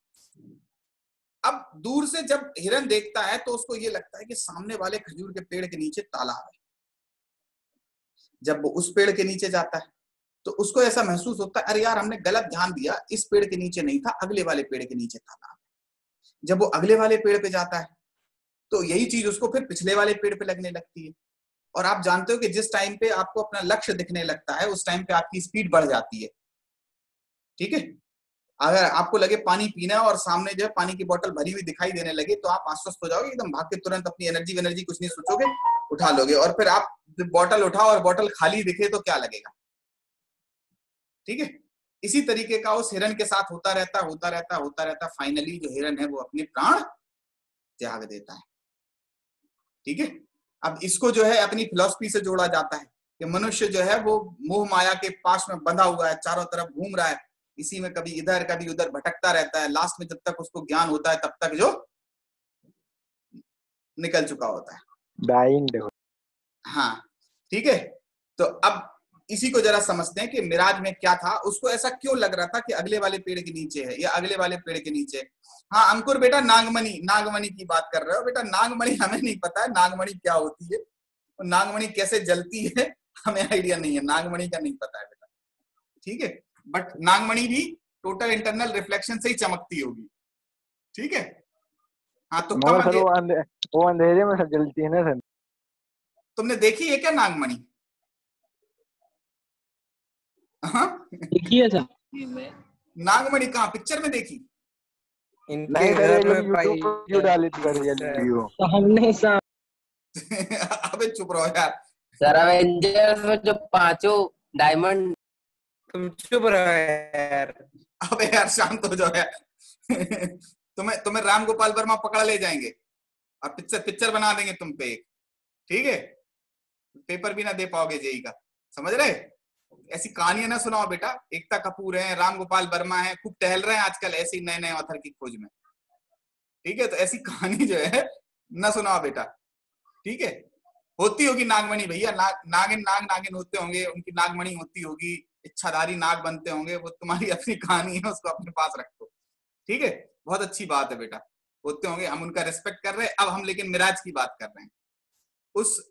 अब दूर से जब हिरन देखता है तो उसको ये लगता है कि सामने वाले खजूर के पेड़ के नीचे तालाब है। जब वो उस पेड़ के नीचे जाता है तो उसको ऐसा महसूस होता है, अरे यार, हमने गलत ध्यान दिया, इस पेड़ के नीचे नहीं था, अगले वाले पेड़ के नीचे तालाब है। जब वो अगले वाले पेड़ पे जाता है तो यही चीज़ उसको फिर पिछले वाले पेड़ पे लगने लगती है। और आप जानते हो कि जिस टाइम पे आपको अपना लक्ष्य दिखने लगता है, उस टाइम पे आपकी स्पीड बढ़ जाती है। ठीक है? अगर आपको लगे पानी पीना और सामने जो है पानी की बोतल भरी हुई दिखाई देने लगे तो आप आश्वस्त हो जाओगे, एकदम भाग के तुरंत अपनी एनर्जी वेनर्जी कुछ नहीं सोचोगे, उठा लोगे। और फिर आप बोतल उठाओ और बोतल खाली दिखे तो क्या लगेगा? ठीक है? इसी तरीके का उस हिरण के साथ होता रहता होता रहता होता रहता फाइनली जो हिरन है वो अपने प्राण त्याग देता है। ठीक है? अब इसको जो है अपनी फिलोसफी से जोड़ा जाता है कि मनुष्य जो है वो मोह माया के पास में बंधा हुआ है, चारों तरफ़ घूम रहा है। इसी में कभी इधर कभी उधर भटकता रहता है। लास्ट में जब तक उसको ज्ञान होता है तब तक जो निकल चुका होता है। डाइंग हाँ। ठीक है? तो अब इसी को जरा समझते हैं कि मिराज में क्या था। उसको ऐसा क्यों लग रहा था कि अगले वाले पेड़ के नीचे है या अगले वाले पेड़ के नीचे? हाँ अंकुर बेटा नागमणि नागमणि की बात कर रहे हो बेटा। नागमणि हमें नहीं पता है नागमणि क्या होती है। और नागमणि कैसे जलती है हमें आइडिया नहीं है। नागमणि का नहीं पता है बेटा। ठीक है? बट नागमणि भी टोटल इंटरनल रिफ्लेक्शन से ही चमकती होगी। ठीक है? हाँ तो कम मगर सर वो अंधे वो अंधेरे में सर जलती है ना सर। तुमने देखी है क्या नागमणि? हाँ? देखिए सर। नागमणि कहाँ? पिक्चर में देखी? इनके घर में पाई डाली तो हमने सर अबे चुप रहो यार। सर एवेंजर्स में जो पाँचों डायमंड तुम चुप रहो यार। अबे यार शांत हो जाओ यार। तुम्हें तुम्हें राम गोपाल वर्मा पकड़ ले जाएँगे। और पिक्चर पिक्चर बना देंगे तुम पे एक। ठीक है? पेपर भी ना दे पाओगे जेई का। समझ रहे? ऐसी कहानियाँ ना सुनाओ बेटा। एकता कपूर है राम गोपाल वर्मा है खूब टहल रहे हैं आजकल ऐसे नए नए ऑथर की खोज में। ठीक है? तो ऐसी कहानी जो है ना सुनाओ बेटा। ठीक है? होती होगी नागमणि भैया। ना, नागिन नाग नागिन होते होंगे। उनकी नागमणि होती होगी। इच्छाधारी नाग बनते होंगे, वो तुम्हारी अपनी कहानी है, उसको अपने पास रखो। ठीक है? बहुत अच्छी बात है बेटा। होते होंगे, हम उनका रिस्पेक्ट कर रहे हैं, अब हम लेकिन मिराज की बात कर रहे हैं। उस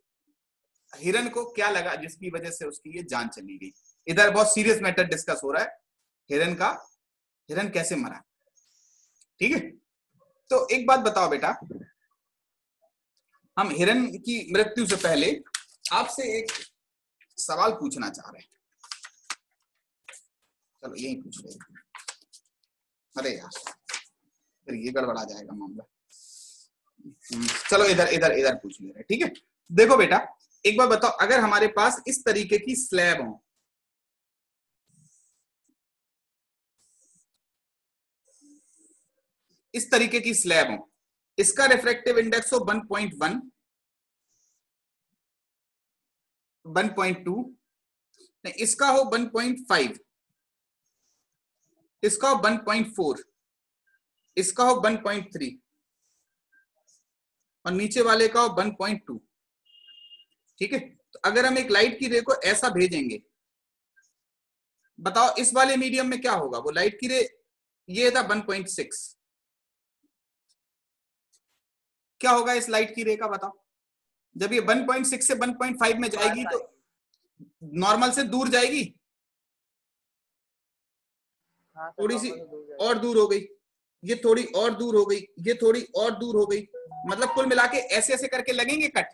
हिरन को क्या लगा, जिसकी वजह से उसकी ये जान चली गई? इधर बहुत सीरियस मैटर डिस्कस हो रहा है। हिरन का, हिरन कैसे मरा? ठीक है? तो एक बात बताओ बेटा। हम हिरन की मृत्यु से पहले आपसे एक सवाल पूछना चाह रहे हैं। चलो यही पूछ रहे अरे यार फिर ये गड़बड़ा जाएगा मामला। हम्म, चलो इधर इधर इधर पूछ ले रहे ठीक है? देखो बेटा एक बार बताओ अगर हमारे पास इस तरीके की स्लैब हो इस तरीके की स्लैब हो इसका रिफ्रेक्टिव इंडेक्स हो 1.1 1.2 इसका हो 1.5 इसका हो 1.4 इसका हो 1.3 और नीचे वाले का हो 1.2 ठीक है? तो अगर हम एक लाइट की रे को ऐसा भेजेंगे बताओ इस वाले मीडियम में क्या होगा? वो लाइट की रे ये था 1.6 क्या होगा इस लाइट की रे का बताओ? जब ये 1.6 से 1.5 में जाएगी तो नॉर्मल से दूर जाएगी? थोड़ी सी। और दूर हो गई। ये थोड़ी और दूर हो गई ये थोड़ी और दूर हो गई। मतलब कुल मिला के ऐसे ऐसे करके लगेंगे कट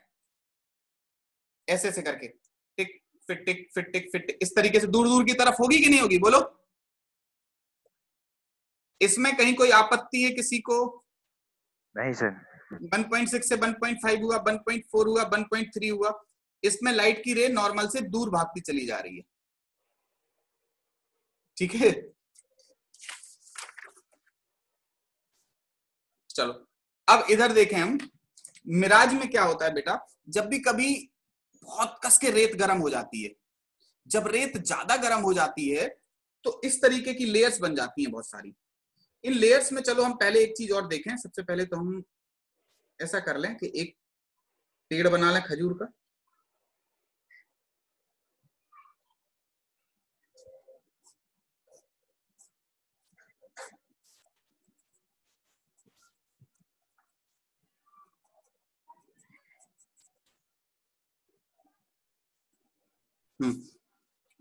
ऐसे ऐसे करके। Tick fit tick fit tick fit इस तरीके से दूर दूर की तरफ़ होगी कि नहीं होगी? बोलो। इसमें कहीं कोई आपत्ति है किसी को? नहीं सर। 1.6 से 1.5 हुआ 1.4 हुआ 1.3 हुआ। इसमें लाइट की रे नॉर्मल से दूर भागती चली जा रही है। ठीक है? चलो, अब इधर देखें हम, मिराज में क्या होता है बेटा? जब भी कभी बहुत कस के रेत गर्म हो जाती है, जब रेत ज़्यादा गर्म हो जाती है तो इस तरीके की लेयर्स बन जाती हैं बहुत सारी। इन लेयर्स में चलो हम पहले एक चीज़ और देखें, सबसे पहले तो हम ऐसा कर लें कि एक पेड़ बना लें खजूर का।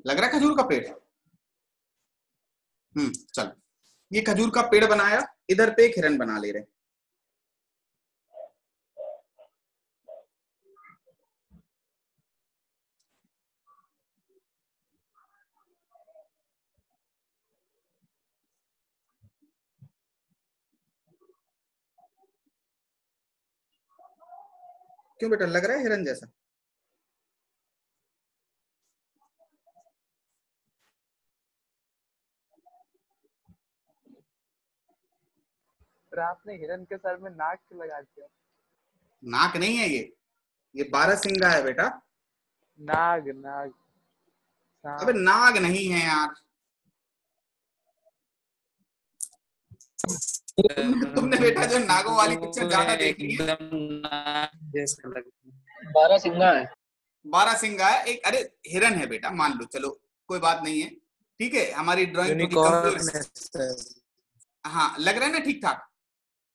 लग रहा है खजूर का पेड़? हम्म चलो। ये खजूर का पेड़ बनाया, इधर पे एक हिरन बना ले रहे। क्यों बेटा, लग रहा है हिरन जैसा? फिर आपने हिरन के सर में नाक क्यों लगा दिया। नाक नहीं है ये। ये बारह सिंगा है बेटा। नाग नाग। अबे नाग नहीं है यार। तुमने बेटा जो नागों वाली पिक्चर ज़्यादा देखी है है। बारह सिंगा है। बारह सिंगा है। एक अरे हिरन है बेटा मान लो चलो कोई बात नहीं है। ठीक है हमारी ड्राइंग है। हाँ लग रहा है ना ठीक ठाक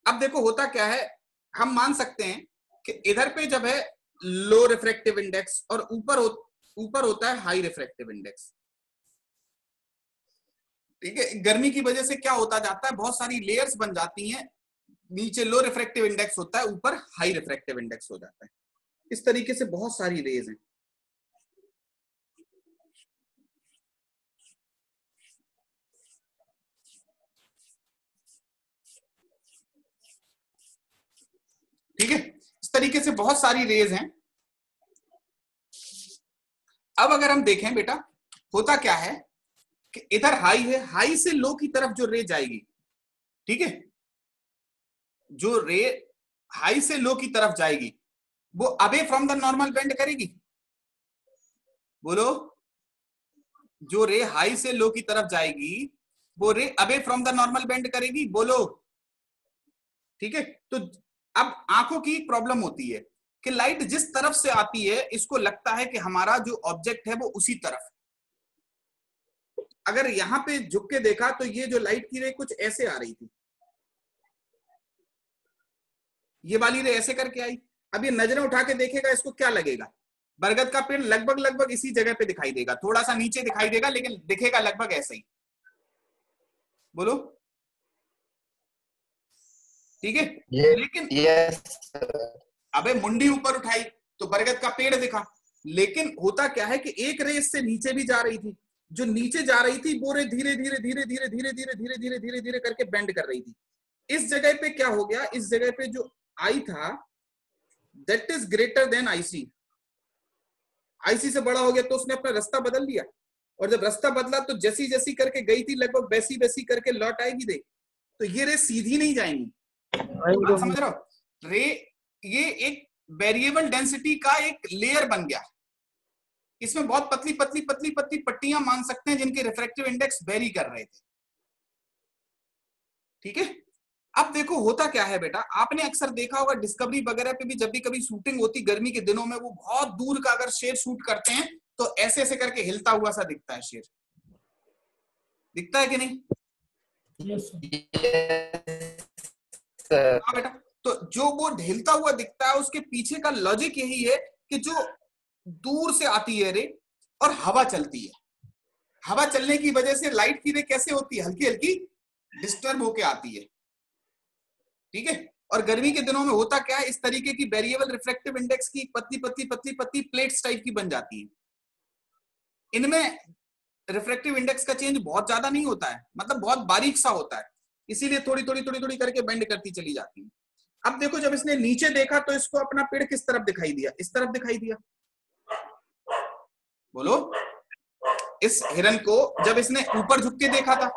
अब देखो होता क्या है? हम मान सकते हैं कि इधर पे जब है लो रिफ्रेक्टिव इंडेक्स और ऊपर ऊपर हो, होता है हाई रिफ्रैक्टिव इंडेक्स ठीक है? गर्मी की वजह से क्या होता जाता है? बहुत सारी लेयर्स बन जाती हैं। नीचे लो रिफ्रेक्टिव इंडेक्स होता है ऊपर हाई रिफ्रेक्टिव इंडेक्स हो जाता है। इस तरीके से बहुत सारी रेज हैं। ठीक है? इस तरीके से बहुत सारी रेज हैं। अब अगर हम देखें बेटा, होता क्या है कि इधर हाई है हाई से लो की तरफ़ जो रे जाएगी, ठीक है? जो रे हाई से लो की तरफ़ जाएगी, वो अबे फ्रॉम द नॉर्मल बेंड करेगी। बोलो? जो रे हाई से लो की तरफ़ जाएगी, वो रे अबे फ्रॉम द नॉर्मल बेंड करेगी। बोलो? ठीक है? तो अब आँखों की प्रॉब्लम होती है कि लाइट जिस तरफ़ से आती है, इसको लगता है कि हमारा जो ऑब्जेक्ट है वो उसी तरफ़। अगर यहाँ पे झुक के देखा तो ये जो लाइट की रे कुछ ऐसे आ रही थी। ये वाली रे ऐसे करके आई। अब ये नज़रें उठा के देखेगा, इसको क्या लगेगा? बरगद का पेड़ लगभग लगभग इसी जगह पे दिखाई देगा। थोड़ा सा नीचे दिखाई देगा, लेकिन दिखेगा लगभग ऐसे ही। बोलो? ठीक है? लेकिन यस। अबे मुंडी ऊपर उठाई तो बरगद का पेड़ दिखा। लेकिन होता क्या है कि एक रेस से नीचे भी जा रही थी। जो नीचे जा रही थी वो रे धीरे धीरे धीरे धीरे धीरे धीरे धीरे धीरे धीरे धीरे करके बेंड कर रही थी। इस जगह पे क्या हो गया? इस जगह पे जो आई था that is greater than ic ic से बड़ा हो गया तो उसने अपना रास्ता बदल लिया और जब रास्ता बदला तो जैसी जैसी करके गई थी लगभग वैसी वैसी करके लौट आएगी देख। तो ये रेस सीधी नहीं जाएँगी। समझ रहे हो रे ये एक वेरिएबल डेंसिटी का एक लेयर बन गया। इसमें बहुत पतली पतली पतली पतली पट्टियाँ मान सकते हैं जिनके रिफ्रैक्टिव इंडेक्स वेरी कर रहे थे। ठीक है? अब देखो होता क्या है बेटा? आपने अक्सर देखा होगा डिस्कवरी वगैरह पे भी जब भी कभी शूटिंग होती गर्मी के दिनों में वो बहुत दूर का अगर शेर शूट करते हैं तो ऐसे ऐसे करके हिलता हुआ सा दिखता है शेर दिखता है कि नहीं? यस हाँ बेटा तो जो वो ढेलता हुआ दिखता है, उसके पीछे का लॉजिक यही है कि जो दूर से आती है रे, और हवा चलती है। हवा चलने की वजह से लाइट की रे कैसे होती है? हल्की हल्की डिस्टर्ब होके आती है। ठीक है? और गर्मी के दिनों में होता क्या है? इस तरीके की वेरिएबल रिफ्लेक्टिव इंडेक्स की पतली पतली पतली पतली प्लेट्स टाइप की बन जाती है। इनमें रिफ्लेक्टिव इंडेक्स का चेंज बहुत ज़्यादा नहीं होता है। मतलब बहुत बारीक सा होता है। इसीलिए थोड़ी थोड़ी थोड़ी थोड़ी करके बेंड करती चली जाती है। अब देखो, जब इसने नीचे देखा तो इसको अपना पेड़ किस तरफ़ दिखाई दिया? इस तरफ़ दिखाई दिया। बोलो। इस हिरन को जब इसने ऊपर झुक के देखा था,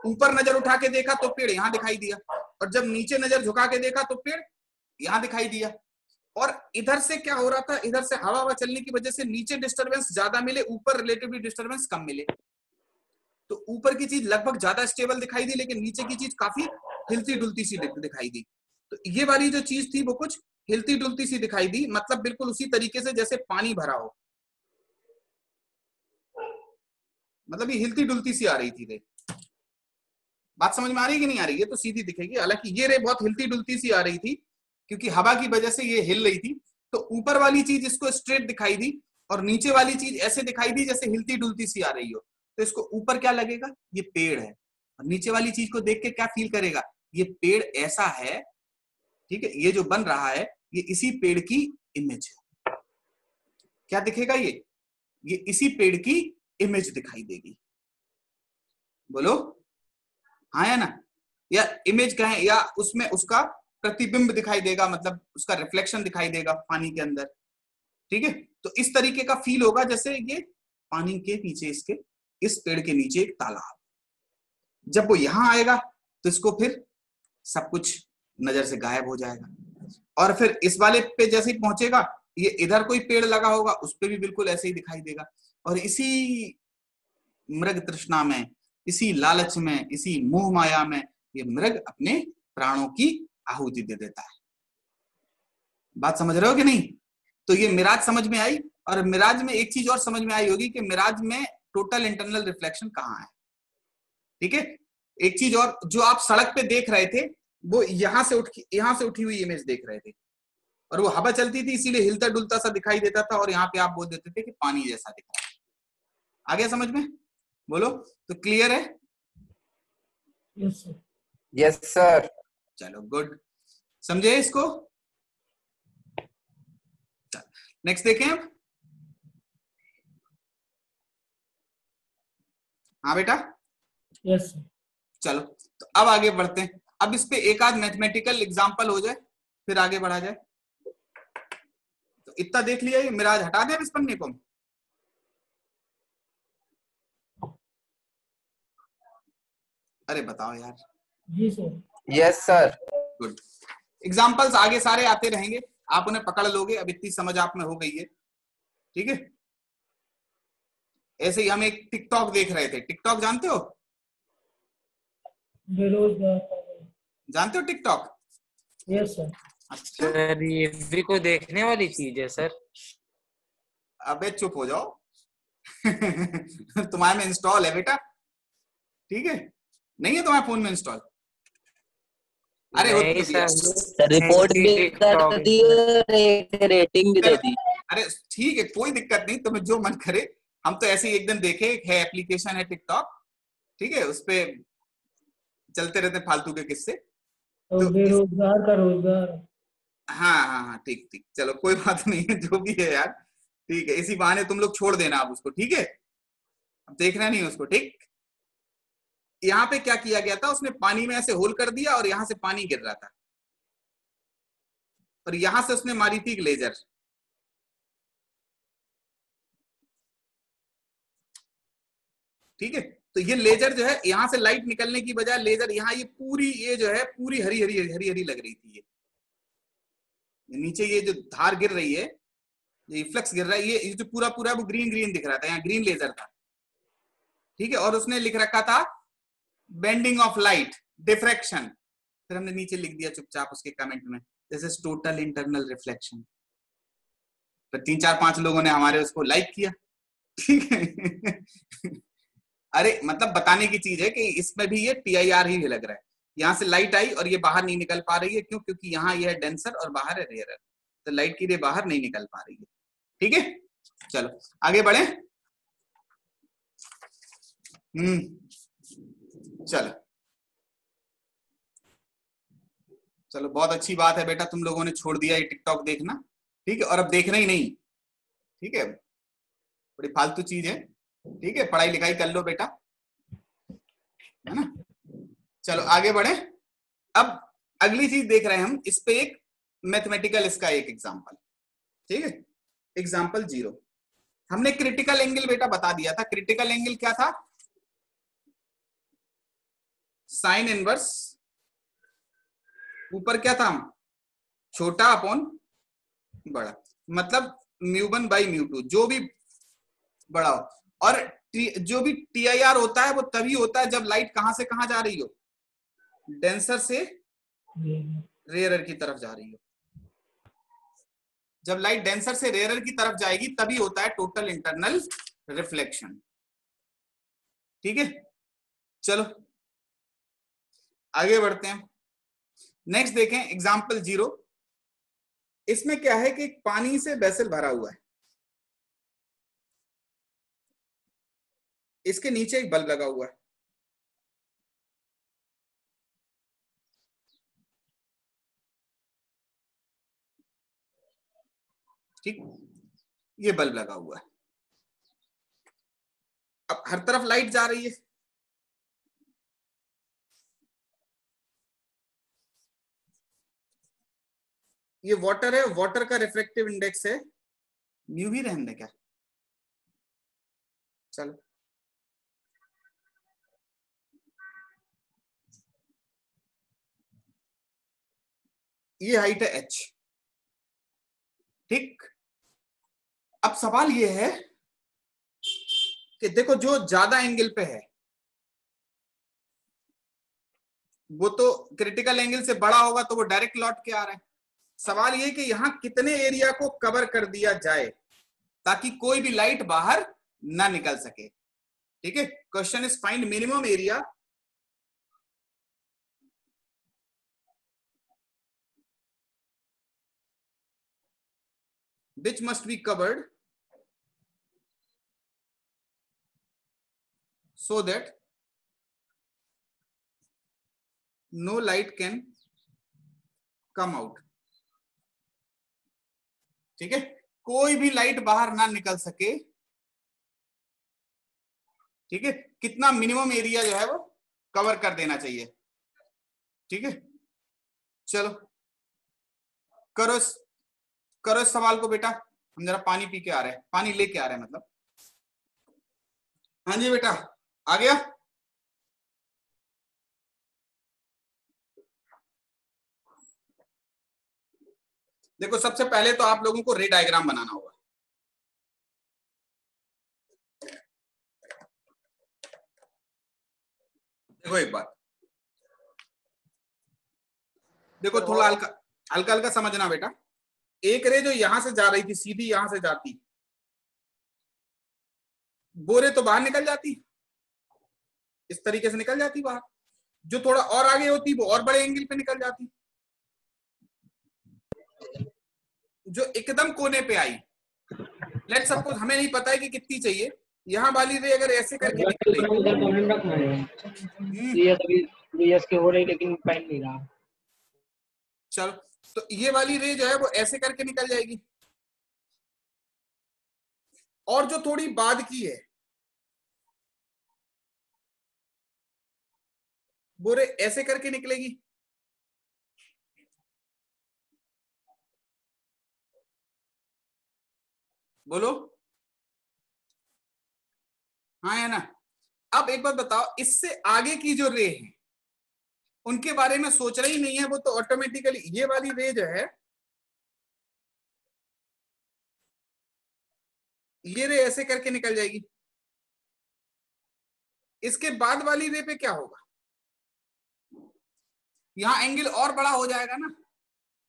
ऊपर नज़र उठा के देखा तो पेड़ यहाँ दिखाई दिया। और जब नीचे नज़र झुका के देखा तो पेड़ यहाँ दिखाई दिया। और इधर से क्या हो रहा था? इधर से हवा हवा चलने की वजह से नीचे डिस्टरबेंस ज़्यादा मिले, ऊपर रिलेटिवली डिस्टरबेंस कम मिले। तो ऊपर की चीज़ लगभग ज़्यादा स्टेबल दिखाई दी, लेकिन नीचे की चीज़ काफ़ी हिलती डुलती सी दिखाई दी। तो ये वाली जो चीज़ थी, वो कुछ हिलती डुलती सी दिखाई दी मतलब बिल्कुल उसी तरीके से जैसे पानी भरा हो। मतलब ये हिलती डुलती सी आ रही थी रे। बात समझ में आ रही कि नहीं आ रही? है तो सीधी दिखेगी। हालाँकि ये रे बहुत हिलती डुलती सी आ रही थी, क्योंकि हवा की वजह से ये हिल रही थी। तो ऊपर वाली चीज़ इसको स्ट्रेट दिखाई दी, और नीचे वाली चीज़ ऐसे दिखाई दी जैसे हिलती डुलती सी आ रही हो। तो इसको ऊपर क्या लगेगा? ये पेड़ है। और नीचे वाली चीज़ को देख के क्या फील करेगा? ये पेड़ ऐसा है, ठीक है, ये जो बन रहा है, ये इसी पेड़ की इमेज है। क्या दिखेगा ये? ये इसी पेड़ की इमेज दिखाई देगी। बोलो? हाँ या ना? या इमेज कहें, या उसमें उसका प्रतिबिंब दिखाई देगा मतलब उसका रिफ्लेक्शन दिखाई देगा पानी के अंदर। ठीक है? तो इस तरीके का फील होगा जैसे ये पानी के नीचे इसके इस पेड़ के नीचे एक तालाब। जब वो यहाँ आएगा तो इसको फिर सब कुछ नज़र से गायब हो जाएगा। और फिर इस वाले पे जैसे ही पहुंचेगा, ये इधर कोई पेड़ लगा होगा, उस पर भी बिल्कुल ऐसे ही दिखाई देगा। और इसी मृग तृष्णा में, इसी लालच में, इसी मोह माया में ये मृग अपने प्राणों की आहुति दे देता है। बात समझ रहे हो कि नहीं? तो ये मिराज समझ में आई, और मिराज में एक चीज़ और समझ में आई होगी कि मिराज में टोटल इंटरनल रिफ्लेक्शन कहाँ है? ठीक है? एक चीज़ और जो आप सड़क पे देख रहे थे वो यहाँ से उठ यहाँ से उठी हुई इमेज देख रहे थे। और वो हवा चलती थी इसीलिए हिलता डुलता सा दिखाई देता था और यहाँ पे आप बोल देते थे कि पानी जैसा दिख रहा है। आ गया समझ में? बोलो तो क्लियर है? यस सर यस सर चलो गुड समझे इसको? नेक्स्ट देखें अब हाँ बेटा? यस सर चलो तो अब आगे बढ़ते हैं। अब इस पे एक आध मैथमेटिकल एग्जांपल हो जाए फिर आगे बढ़ा जाए। तो इतना देख लिया ये मिराज हटा दे इस पन्ने को। अरे बताओ यार। जी sir yes sir good examples आगे सारे आते रहेंगे। आप उन्हें पकड़ लोगे अब इतनी समझ आप में हो गई है। ठीक है? ऐसे ही हम एक टिकटॉक देख रहे थे। टिकटॉक जानते हो? जानते हो टिकटॉक यस सर अच्छा। सर ये भी कोई देखने वाली चीज़ है सर अबे चुप हो जाओ। तुम्हारे में इंस्टॉल है बेटा। ठीक है? नहीं है तुम्हारे फ़ोन में इंस्टॉल अरे रिपोर्ट भी कर दी रेटिंग भी दे दी। अरे ठीक है कोई दिक्कत नहीं। तुम्हें जो मन करे हम तो ऐसे ही एक दिन देखे एक है एप्लीकेशन है टिकटॉक ठीक है उस पे चलते रहते फालतू के किस्से। तो बेरोजगार का रोज़गार। हाँ हाँ हाँ ठीक ठीक। चलो कोई बात नहीं है जो भी है यार ठीक है इसी बहाने तुम लोग छोड़ देना आप उसको ठीक है? अब देखना नहीं उसको ठीक? यहाँ पे क्या किया गया था उसने पानी में ऐसे होल कर दिया और यहाँ से पानी गिर रहा था। और यहाँ से उसने मारी थी लेजर। ठीक है? तो ये लेजर जो है, यहाँ से लाइट निकलने की बजाय लेजर यहाँ ये पूरी, ये जो है, पूरी हरी हरी हरी हरी लग रही थी ये। नीचे ये जो धार गिर रही है, ये फ्लक्स गिर रहा है, ये जो पूरा पूरा वो ग्रीन ग्रीन दिख रहा था, यहाँ ग्रीन लेजर था। ठीक है? और उसने लिख रखा था बेंडिंग ऑफ़ लाइट डिफ्रेक्शन फिर हमने नीचे लिख दिया चुपचाप उसके कमेंट में this is total internal reflection तीन, चार, पाँच लोगों ने हमारे उसको लाइक किया। ठीक है? अरे मतलब बताने की चीज़ है कि इसमें भी ये टी आई आर ही लग रहा है। यहाँ से लाइट आई और ये बाहर नहीं निकल पा रही है। क्यों? क्योंकि यहाँ ये है डेंसर और बाहर है रेयर तो लाइट की रे बाहर नहीं निकल पा रही है। ठीक है? चलो, आगे बढ़े। हम्म चलो। चलो, बहुत अच्छी बात है बेटा, तुम लोगों ने छोड़ दिया ये टिकटॉक देखना। ठीक है? और अब देखना ही नहीं। ठीक है? बड़ी फालतू चीज़ है। ठीक है, पढ़ाई लिखाई कर लो बेटा। है ना? चलो, आगे बढ़े। अब अगली चीज़ देख रहे हैं हम, इस पे एक मैथमेटिकल इसका एक एग्जांपल ठीक है? एग्जांपल ज़ीरो हमने क्रिटिकल एंगल बेटा बता दिया था। क्रिटिकल एंगल क्या था? साइन इनवर्स ऊपर क्या था हम? छोटा अपॉन बड़ा। मतलब mu one by mu two जो भी बड़ा हो। और जो भी टी आई आर होता है, वो तभी होता है जब लाइट कहाँ से कहाँ जा रही हो? डेंसर से रेयरर की तरफ़ जा रही हो। जब लाइट डेंसर से रेयरर की तरफ़ जाएगी, तभी होता है टोटल इंटरनल रिफ्लेक्शन ठीक है? चलो, आगे बढ़ते हैं। नेक्स्ट देखें एग्ज़ाम्पल ज़ीरो इसमें क्या है कि पानी से बेसल भरा हुआ है। इसके नीचे एक बल्ब लगा हुआ है। ठीक? ये बल्ब लगा हुआ है। अब हर तरफ़ लाइट जा रही है। ये वाटर है वाटर का रिफ्लेक्टिव इंडेक्स है। म्यू ही रहने क्या? चलो। ये हाइट है एच ठीक? अब सवाल ये है कि देखो जो ज़्यादा एंगल पे है, वो तो क्रिटिकल एंगल से बड़ा होगा तो वो डायरेक्ट लौट के आ रहा है? सवाल ये कि यहाँ कितने एरिया को कवर कर दिया जाए ताकि कोई भी लाइट बाहर ना निकल सके? ठीक है? Question is find minimum area which must be covered so that no light can come out. ठीक है? कोई भी लाइट बाहर ना निकल सके। ठीक है? कितना मिनिमम एरिया जो है वो कवर कर देना चाहिए। ठीक है? चलो। करो करो इस सवाल को बेटा। हम जरा पानी पी के आ रहे हैं। पानी लेके आ रहे हैं मतलब। हाँ जी बेटा, आ गया? देखो, सबसे पहले तो आप लोगों को रे डायग्राम बनाना होगा। देखो एक बार देखो, थोड़ा हल्का हल्का हल्का समझना बेटा। एक रे जो यहाँ से जा रही थी सीधी यहाँ से जाती। वो रे तो बाहर निकल जाती। इस तरीके से निकल जाती बाहर। जो थोड़ा और आगे होती वो और बड़े एंगल पे निकल जाती। जो एकदम कोने पे आई। लेट सपोज़ हमें नहीं पता है कि कितनी चाहिए। यहाँ वाली रे अगर ऐसे करके निकल रही मैंने हम्म, हो रही लेकिन पहन नहीं रहा। चलो। तो ये वाली रे जो है, वो ऐसे करके निकल जाएगी। और जो थोड़ी बाद की है, वो रे ऐसे करके निकलेगी। बोलो। हाँ है ना? अब एक बात बताओ, इससे आगे की जो रे है उनके बारे में सोच ही नहीं है, वो तो ऑटोमेटिकली ये वाली रे जो है, ये रे ऐसे करके निकल जाएगी। इसके बाद वाली रे पे क्या होगा? यहाँ एंगल और बड़ा हो जाएगा ना।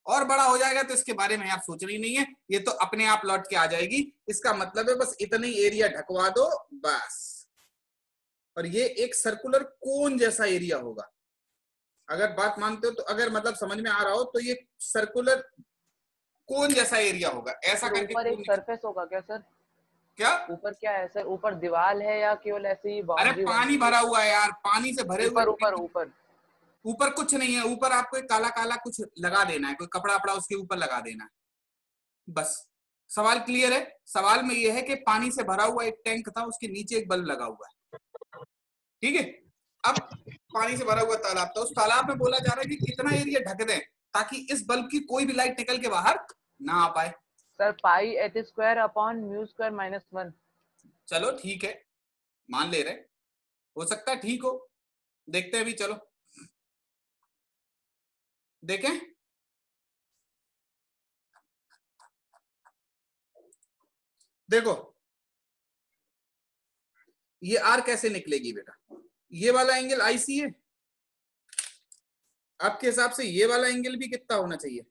और बड़ा हो जाएगा तो इसके बारे में आप सोच रही नहीं है। ये तो अपने आप लौट के आ जाएगी। इसका मतलब है बस इतनी एरिया ढकवा दो, बस। और ये एक सर्कुलर कोन जैसा एरिया होगा। अगर बात मानते हो तो अगर मतलब समझ में आ रहा हो तो ये सर्कुलर कोन जैसा एरिया होगा ऐसा करके ऊपर एक सरफेस होगा क्या सर क्या? ऊपर क्या है सर ऊपर दीवार है या केवल ऐसे ही अरे पानी भरा हुआ है यार पानी से भरे ऊपर ऊपर ऊपर। ऊपर। कुछ नहीं है ऊपर आपको एक काला काला कुछ लगा देना है कोई कपड़ा वपड़ा उसके ऊपर लगा देना है। बस। सवाल क्लियर है? सवाल में यह है कि पानी से भरा हुआ एक टैंक था उसके नीचे एक बल्ब लगा हुआ है। ठीक है? अब पानी से भरा हुआ तालाब। था उस तालाब में बोला जा रहा है कि कितना एरिया ढक दें ताकि इस बल्ब की कोई भी लाइट निकल के बाहर ना आ पाए। Sir pi h square upon mu square minus one चलो ठीक है। मान ले रहे हो सकता है ठीक हो। देखते हैं अभी चलो। देखें। देखो ये आर कैसे निकलेगी बेटा? ये वाला एंगल आईसी है आपके हिसाब से ये वाला एंगल भी कितना होना चाहिए?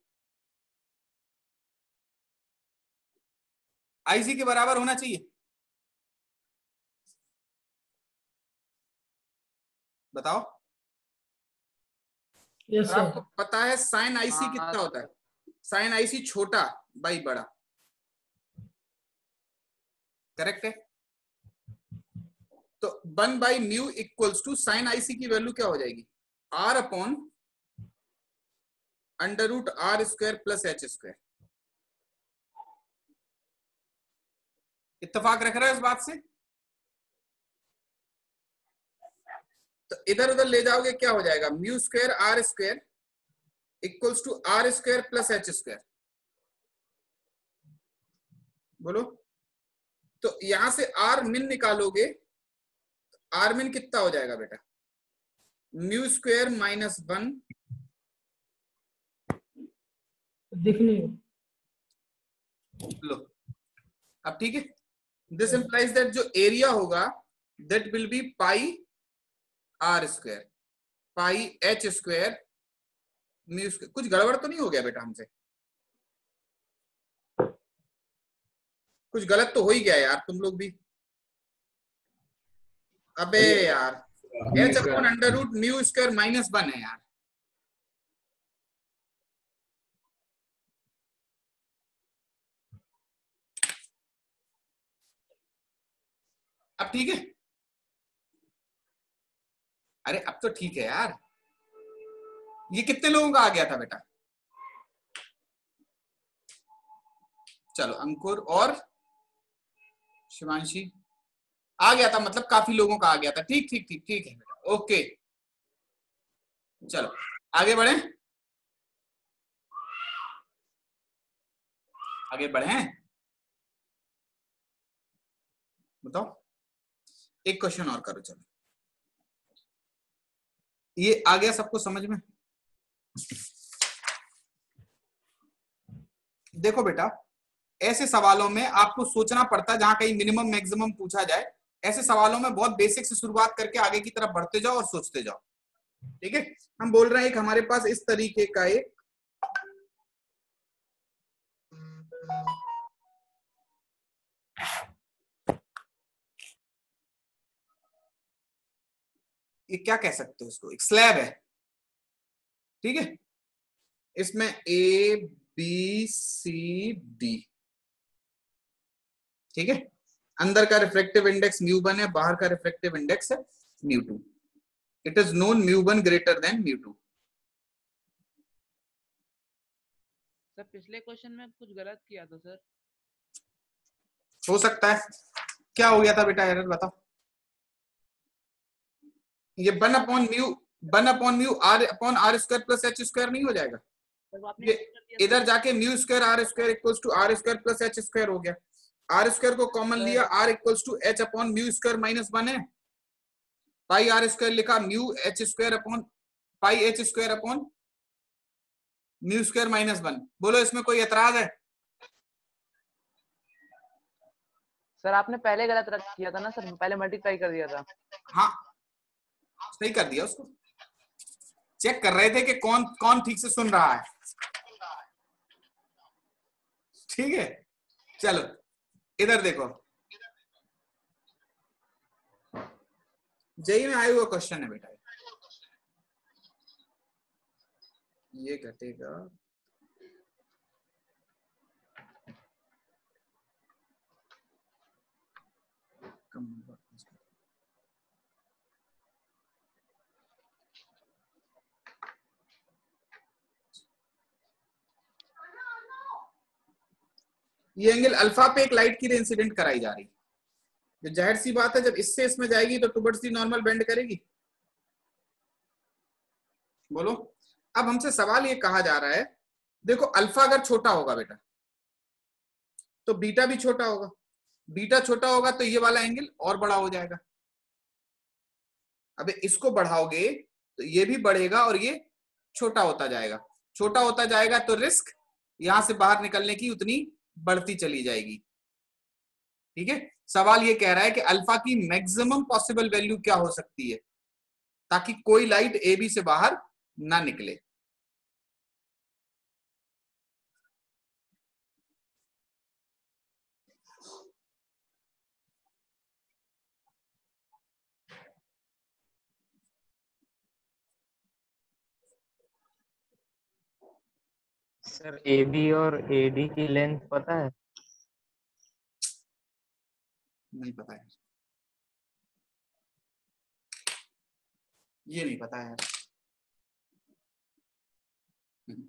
आईसी के बराबर होना चाहिए। बताओ। यस और आपको पता है साइन आईसी हाँ, कितना हाँ। होता है साइन आईसी छोटा बाई बड़ा। करेक्ट है? तो one by mu equals to sine ic की वैल्यू क्या हो जाएगी? R upon under root r square plus h square इत्तेफाक रख रहा है इस बात से? तो इधर उधर ले जाओगे क्या हो जाएगा? Mu square r square equals to r square plus h square बोलो? तो यहाँ से आर मिन निकालोगे आर मिन कितना हो जाएगा बेटा? म्यू स्क्वायर माइनस वन दिख नहीं लो। अब ठीक है? दिस इंप्लाइज दैट जो एरिया होगा that will be pi r square pi h square mu square कुछ गड़बड़ तो नहीं हो गया बेटा हमसे? कुछ गलत तो हो ही गया यार तुम लोग भी। अबे यार। H upon under root mu square minus one है यार। अब ठीक है? अरे अब तो ठीक है यार। ये कितने लोगों का आ गया था बेटा? चलो अंकुर और शिवांशी। आ गया था मतलब काफ़ी लोगों का आ गया था। ठीक ठीक ठीक ठीक है बेटा। ओके। चलो, आगे बढ़े। आगे बढ़े। बताओ। एक क्वेश्चन और करो, चलो। ये आ गया सबको समझ में? देखो बेटा, ऐसे सवालों में आपको सोचना पड़ता है, जहाँ कहीं मिनिमम मैक्सिमम पूछा जाए। ऐसे सवालों में बहुत बेसिक से शुरुआत करके आगे की तरफ़ बढ़ते जाओ और सोचते जाओ। ठीक है? हम बोल रहे हैं एक हमारे पास इस तरीके का एक ये क्या कह सकते हो इसको एक स्लैब है। ठीक है? इसमें ए बी सी डी ठीक है? अंदर का रिफ्लेक्टिव इंडेक्स म्यू वन है बाहर का रिफ्लेक्टिव इंडेक्स है mu two it is known mu one greater than mu two sir पिछले क्वेश्चन में कुछ गलत किया था सर। हो सकता है। क्या हो गया था बेटा? एरर बताओ। ये one upon mu one upon mu r upon r square plus h square नहीं हो जाएगा। ये इधर जाके mu square r square equals to r square plus h square हो गया। आर स्क्वायर को कॉमन लिया r equals to h upon mu square minus one है। पाई आर स्क्वायर लिखा mu h square upon pi h square upon mu square minus one. बोलो इसमें कोई एतराज़ है? सर आपने पहले गलत रख किया था ना सर पहले मल्टीप्लाई कर दिया था। हाँ। सही कर दिया उसको। चेक कर रहे थे कि कौन कौन ठीक से सुन रहा है। ठीक है? चलो। इधर देखो। जई में आया हुआ क्वेश्चन है बेटा। ये घटेगा। कम। ये एंगल अल्फ़ा पे एक लाइट की रे इंसिडेंट कराई जा रही। है जो ज़ाहिर सी बात है, जब इससे इसमें जाएगी तो टुवर्ड्स दी नॉर्मल बेंड करेगी। बोलो। अब हमसे सवाल ये कहा जा रहा है, देखो, अल्फ़ा अगर छोटा होगा बेटा तो बीटा भी छोटा होगा। बीटा छोटा होगा तो ये वाला एंगल और बड़ा हो जाएगा। अब इसको बढ़ाओगे तो ये भी बढ़ेगा और ये छोटा होता जाएगा। छोटा होता जाएगा तो रिस्क, यहाँ से बाहर निकलने की उतनी बढ़ती चली जाएगी। ठीक है? सवाल ये कह रहा है कि अल्फ़ा की मैक्सिमम पॉसिबल वैल्यू क्या हो सकती है? ताकि कोई लाइट ए बी से बाहर ना निकले। सर ए बी और ए डी की लेंथ पता है? नहीं पता है। ये नहीं पता है। हम्म।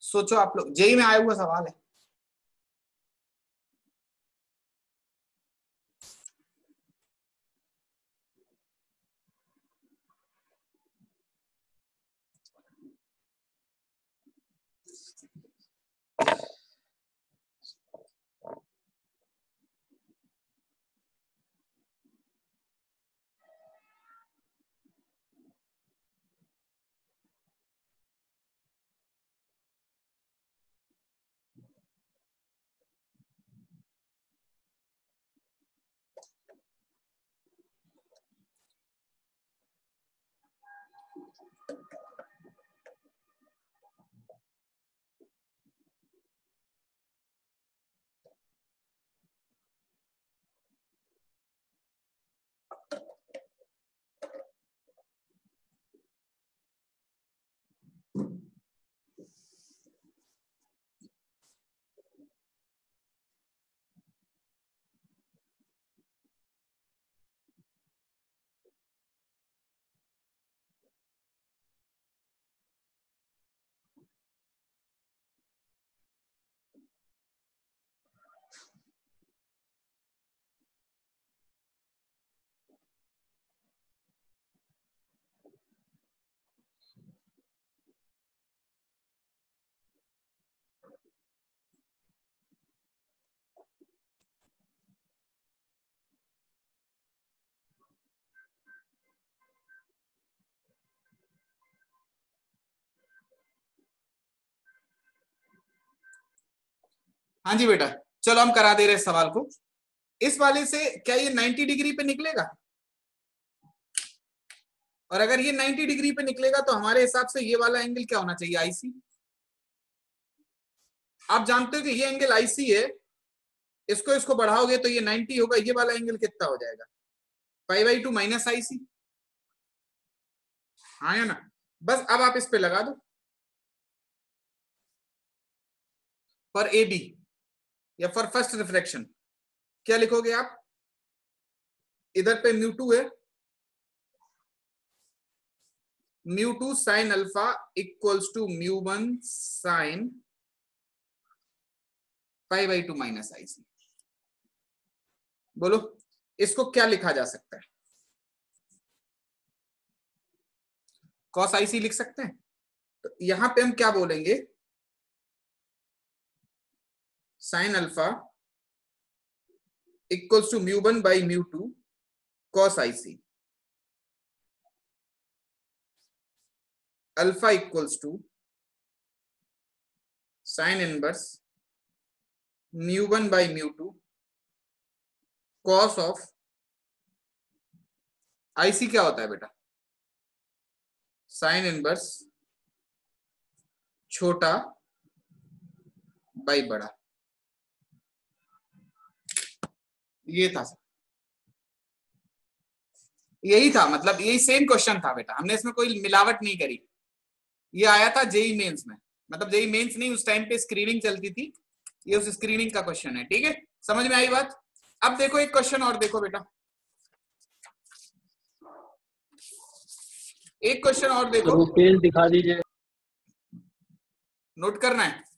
सोचो आप लोग, जेई में आया हुआ सवाल है। हाँ जी बेटा, चलो हम करा दे रहे हैं सवाल को। इस वाले से क्या ये 90 डिग्री पे निकलेगा? और अगर ये 90 डिग्री पे निकलेगा तो हमारे हिसाब से ये वाला एंगल क्या होना चाहिए? आईसी आप जानते हो कि ये एंगल आईसी है। इसको इसको बढ़ाओगे तो ये 90 होगा। ये वाला एंगल कितना हो जाएगा? Pi by two minus ic हाँ या ना? बस अब आप इस पे लगा दो। फॉर ए बी या फॉर फ़र्स्ट रिफ्लेक्शन क्या लिखोगे आप? इधर पे म्यू टू है। Mu two sine alpha equals to mu one sine pi by two minus i c बोलो, इसको क्या लिखा जा सकता है? कॉस आई सी लिख सकते हैं? तो यहाँ पे हम क्या बोलेंगे? Sine alpha equals to mu one by mu two cos i c alpha equals to sine inverse mu one by mu two cos of ic क्या होता है बेटा? साइन इनवर्स छोटा बाई बड़ा। ये था यही था मतलब यही सेम क्वेश्चन था बेटा। हमने इसमें कोई मिलावट नहीं करी। ये आया था जेई मेंस में। मतलब जेई मेंस नहीं उस टाइम पे स्क्रीनिंग चलती थी। ये उस स्क्रीनिंग का क्वेश्चन है ठीक है? समझ में आई बात? अब देखो एक क्वेश्चन और देखो बेटा। एक क्वेश्चन और देखो। पेज दिखा दीजिए। नोट करना है।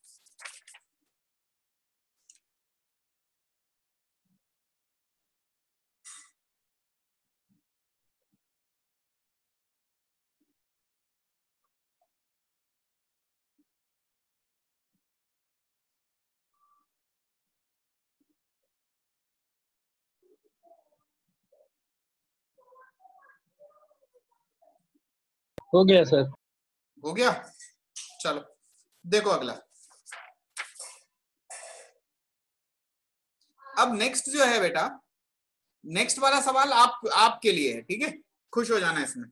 हो गया, सर। हो गया? चलो, देखो अगला। अब नेक्स्ट जो है बेटा नेक्स्ट वाला सवाल आप, आपके लिए है, ठीक है? खुश हो जाना इसमें।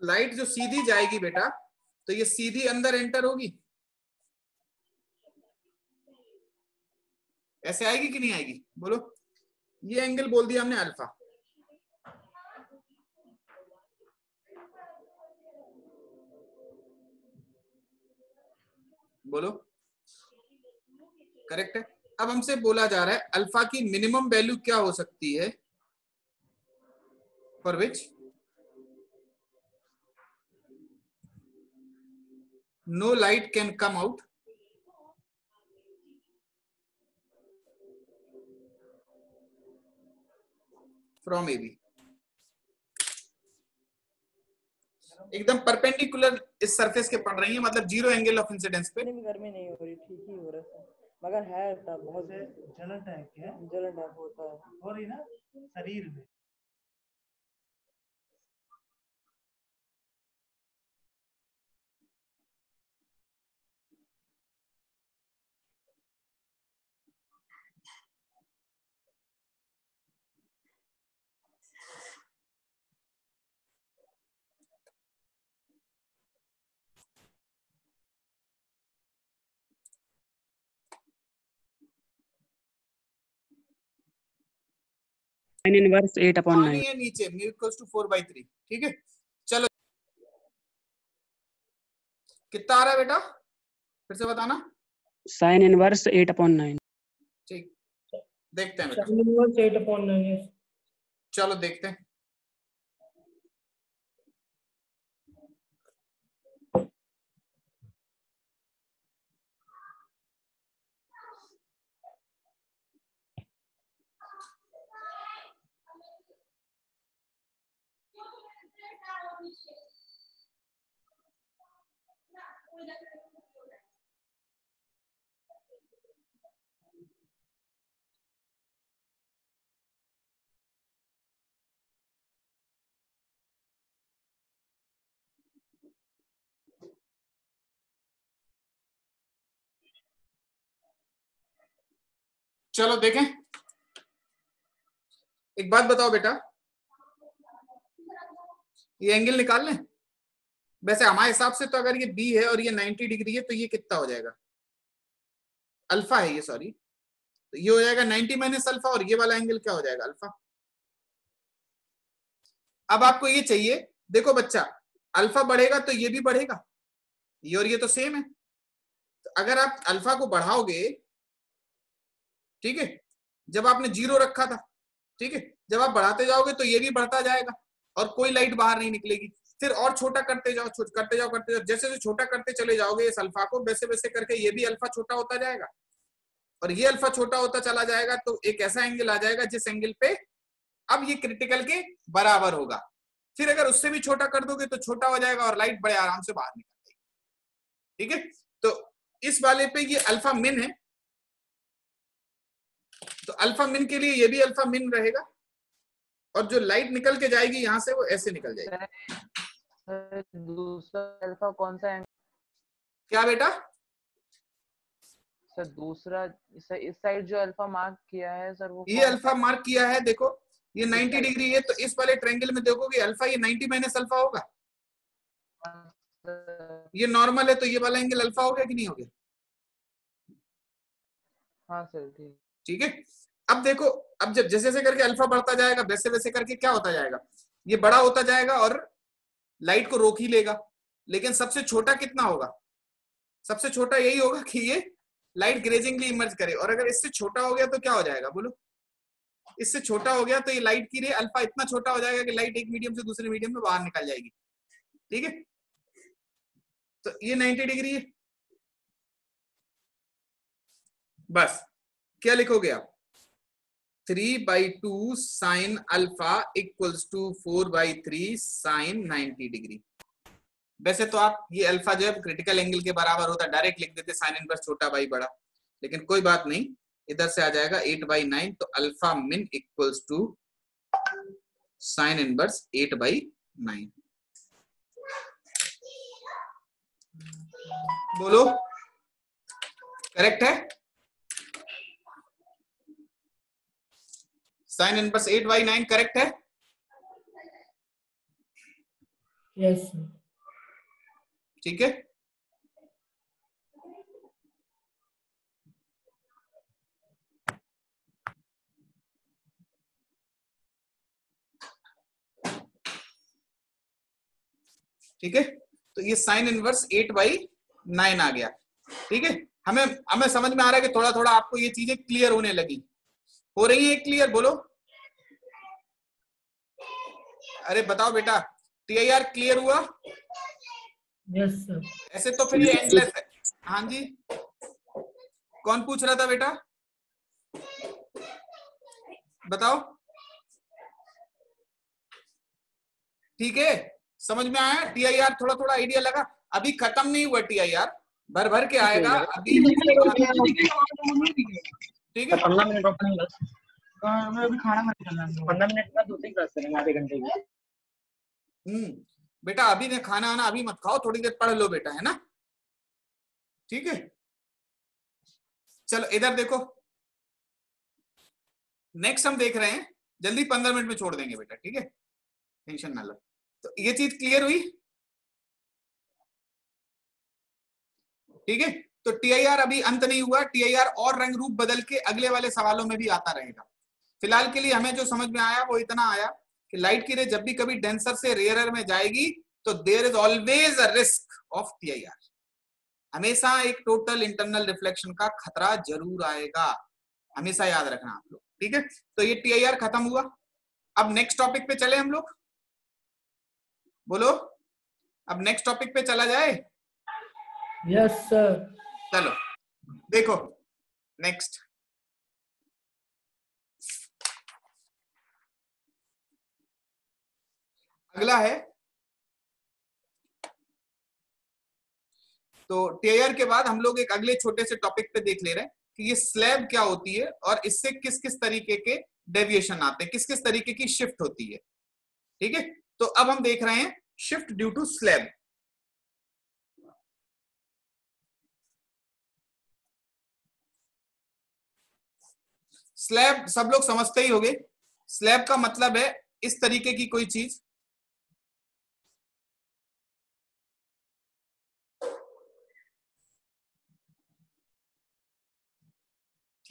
लाइट जो सीधी जाएगी बेटा तो ये सीधी अंदर एंटर होगी। ऐसे आएगी कि नहीं आएगी? बोलो। ये एंगल बोल दिया हमने अल्फ़ा बोलो। करेक्ट है। अब हमसे बोला जा रहा है अल्फ़ा की मिनिमम वैल्यू क्या हो सकती है? For which no light can come out. From AB. एकदम परपेंडिकुलर इस सरफेस के पड़ रही है मतलब ज़ीरो एंगल ऑफ़ इंसिडेंस पे। गर्मी नहीं हो रही ठीक ही हो रहा है मगर है ऐसा बहुत। जलन टाइप है। जलन टाइप होता है। हो रही ना शरीर में। साइन इनवर्स एट अपॉन पानी नाइन है नीचे mu equals to four by three ठीक है? चलो। कितना आ रहा है बेटा? फिर से बताना। Sine inverse eight upon nine ठीक। देखते हैं बेटा। Sine inverse eight upon nine चलो देखते हैं। चलो देखें। एक बात बताओ बेटा। ये एंगल निकाल लें। वैसे हमारे हिसाब से तो अगर ये बी है और ये 90 डिग्री है तो ये कितना हो जाएगा? अल्फ़ा है ये सॉरी तो ये हो जाएगा 90 माइनस अल्फ़ा और ये वाला एंगल क्या हो जाएगा? अल्फ़ा अब आपको ये चाहिए, देखो बच्चा अल्फ़ा बढ़ेगा तो ये भी बढ़ेगा। ये और ये तो सेम है। तो अगर आप अल्फ़ा को बढ़ाओगे ठीक है? जब आपने ज़ीरो रखा था, ठीक है? जब आप बढ़ाते जाओगे तो ये भी बढ़ता जाएगा और कोई लाइट बाहर नहीं निकलेगी। फिर और छोटा करते जाओ करते जाओ करते जाओ। जैसे जैसे छोटा करते चले जाओगे इस अल्फ़ा को वैसे वैसे करके ये भी अल्फ़ा छोटा होता जाएगा। और ये अल्फ़ा छोटा होता चला जाएगा तो एक ऐसा एंगल आ जाएगा जिस एंगल पे अब ये क्रिटिकल के बराबर होगा। फिर अगर उससे भी छोटा कर दोगे तो छोटा हो जाएगा और लाइट बड़े आराम से बाहर निकल जाएगी। ठीक है? तो इस वाले पे ये अल्फ़ा मिन है। तो अल्फ़ा मिन के लिए ये भी अल्फ़ा मिन रहेगा। और जो लाइट निकल के जाएगी यहाँ से वो ऐसे निकल जाएगी। दूसरा अल्फ़ा कौन सा एंगल क्या बेटा? सर दूसरा सर इस साइड जो अल्फ़ा मार्क किया है सर वो ये अल्फ़ा मार्क किया है देखो ये 90 डिग्री है। तो इस वाले ट्रायंगल में देखोगे अल्फ़ा ये 90 माइनस अल्फ़ा होगा। ये नॉर्मल है तो ये वाला एंगल अल्फ़ा हो गया कि नहीं हो गया हाँ सर ठीक। ठीक है? अब देखो, अब जब जैसे जैसे करके अल्फ़ा बढ़ता जाएगा वैसे वैसे करके क्या होता जाएगा? ये बड़ा होता जाएगा और लाइट को रोक ही लेगा। लेकिन सबसे छोटा कितना होगा? सबसे छोटा यही होगा कि ये लाइट ग्रेजिंगली इमर्ज करे। और अगर इससे छोटा हो गया तो क्या हो जाएगा? बोलो। इससे छोटा हो गया तो ये लाइट की रे, अल्फ़ा इतना छोटा हो जाएगा कि लाइट एक मीडियम से दूसरे मीडियम में बाहर निकल जाएगी। ठीक है? तो ये 90 डिग्री है। बस। क्या लिखोगे आप? Three by two sine alpha equals to four by three sine ninety degree वैसे तो आप ये अल्फ़ा जो है क्रिटिकल एंगल के बराबर होता है डायरेक्ट लिख देते साइन इनवर्स छोटा बाई बड़ा। लेकिन कोई बात नहीं, इधर से आ जाएगा एट बाई नाइन तो alpha min equals to sine inverse eight by nine बोलो? करेक्ट है? Sine inverse eight by nine correct है? यस सर ठीक है? ठीक है? तो ये sine inverse eight by nine आ गया। ठीक है? हमें हमें समझ में आ रहा है कि थोड़ा थोड़ा आपको ये चीज़ें क्लियर होने लगी। हो रही है क्लियर बोलो। अरे बताओ बेटा टीआईआर क्लियर हुआ? यस सर ऐसे तो फिर ये एंडलेस है। हाँ जी। कौन पूछ रहा था बेटा? बताओ। ठीक है समझ में आया? टीआईआर थोड़ा थोड़ा आइडिया लगा। अभी खत्म नहीं हुआ टीआईआर भर भर के आएगा। अभी ठीक है पंद्रह मिनट चलना है पंद्रह मिनट का दूसरी क्लास करेंगे आधे घंटे की हम्म बेटा अभी ने खाना आना, अभी मत खाओ, थोड़ी देर पढ़ लो बेटा, है ना? ठीक है? चलो, इधर देखो। नेक्स्ट हम देख रहे हैं, जल्दी पंद्रह मिनट में छोड़ देंगे बेटा, ठीक है? टेंशन ना लो। तो ये चीज़ क्लियर हुई? ठीक है? तो टीआईआर अभी अंत नहीं हुआ टीआईआर और रंग रूप बदल के अगले वाले सवालों में भी आता रहेगा। फ़िलहाल के लिए हमें जो समझ में आया, वो इतना आया। कि लाइट की रे जब भी कभी डेंसर से रेयरर में जाएगी तो there is always a risk of TIR हमेशा एक टोटल इंटरनल रिफ्लेक्शन का खतरा ज़रूर आएगा। हमेशा याद रखना आप लोग ठीक है? तो ये टीआईआर खत्म हुआ। अब नेक्स्ट टॉपिक पे चले हम लोग। बोलो अब नेक्स्ट टॉपिक पे चला जाए? यस yes, सर चलो देखो नेक्स्ट अगला है। तो टेयर के बाद हम लोग एक अगले छोटे से टॉपिक पे देख ले रहे हैं कि ये स्लैब क्या होती है और इससे किस किस तरीके के डेविएशन आते हैं किस किस तरीके की शिफ्ट होती है। ठीक है? तो अब हम देख रहे हैं shift due to slab slab सब लोग समझते ही होंगे। स्लैब का मतलब है इस तरीके की कोई चीज़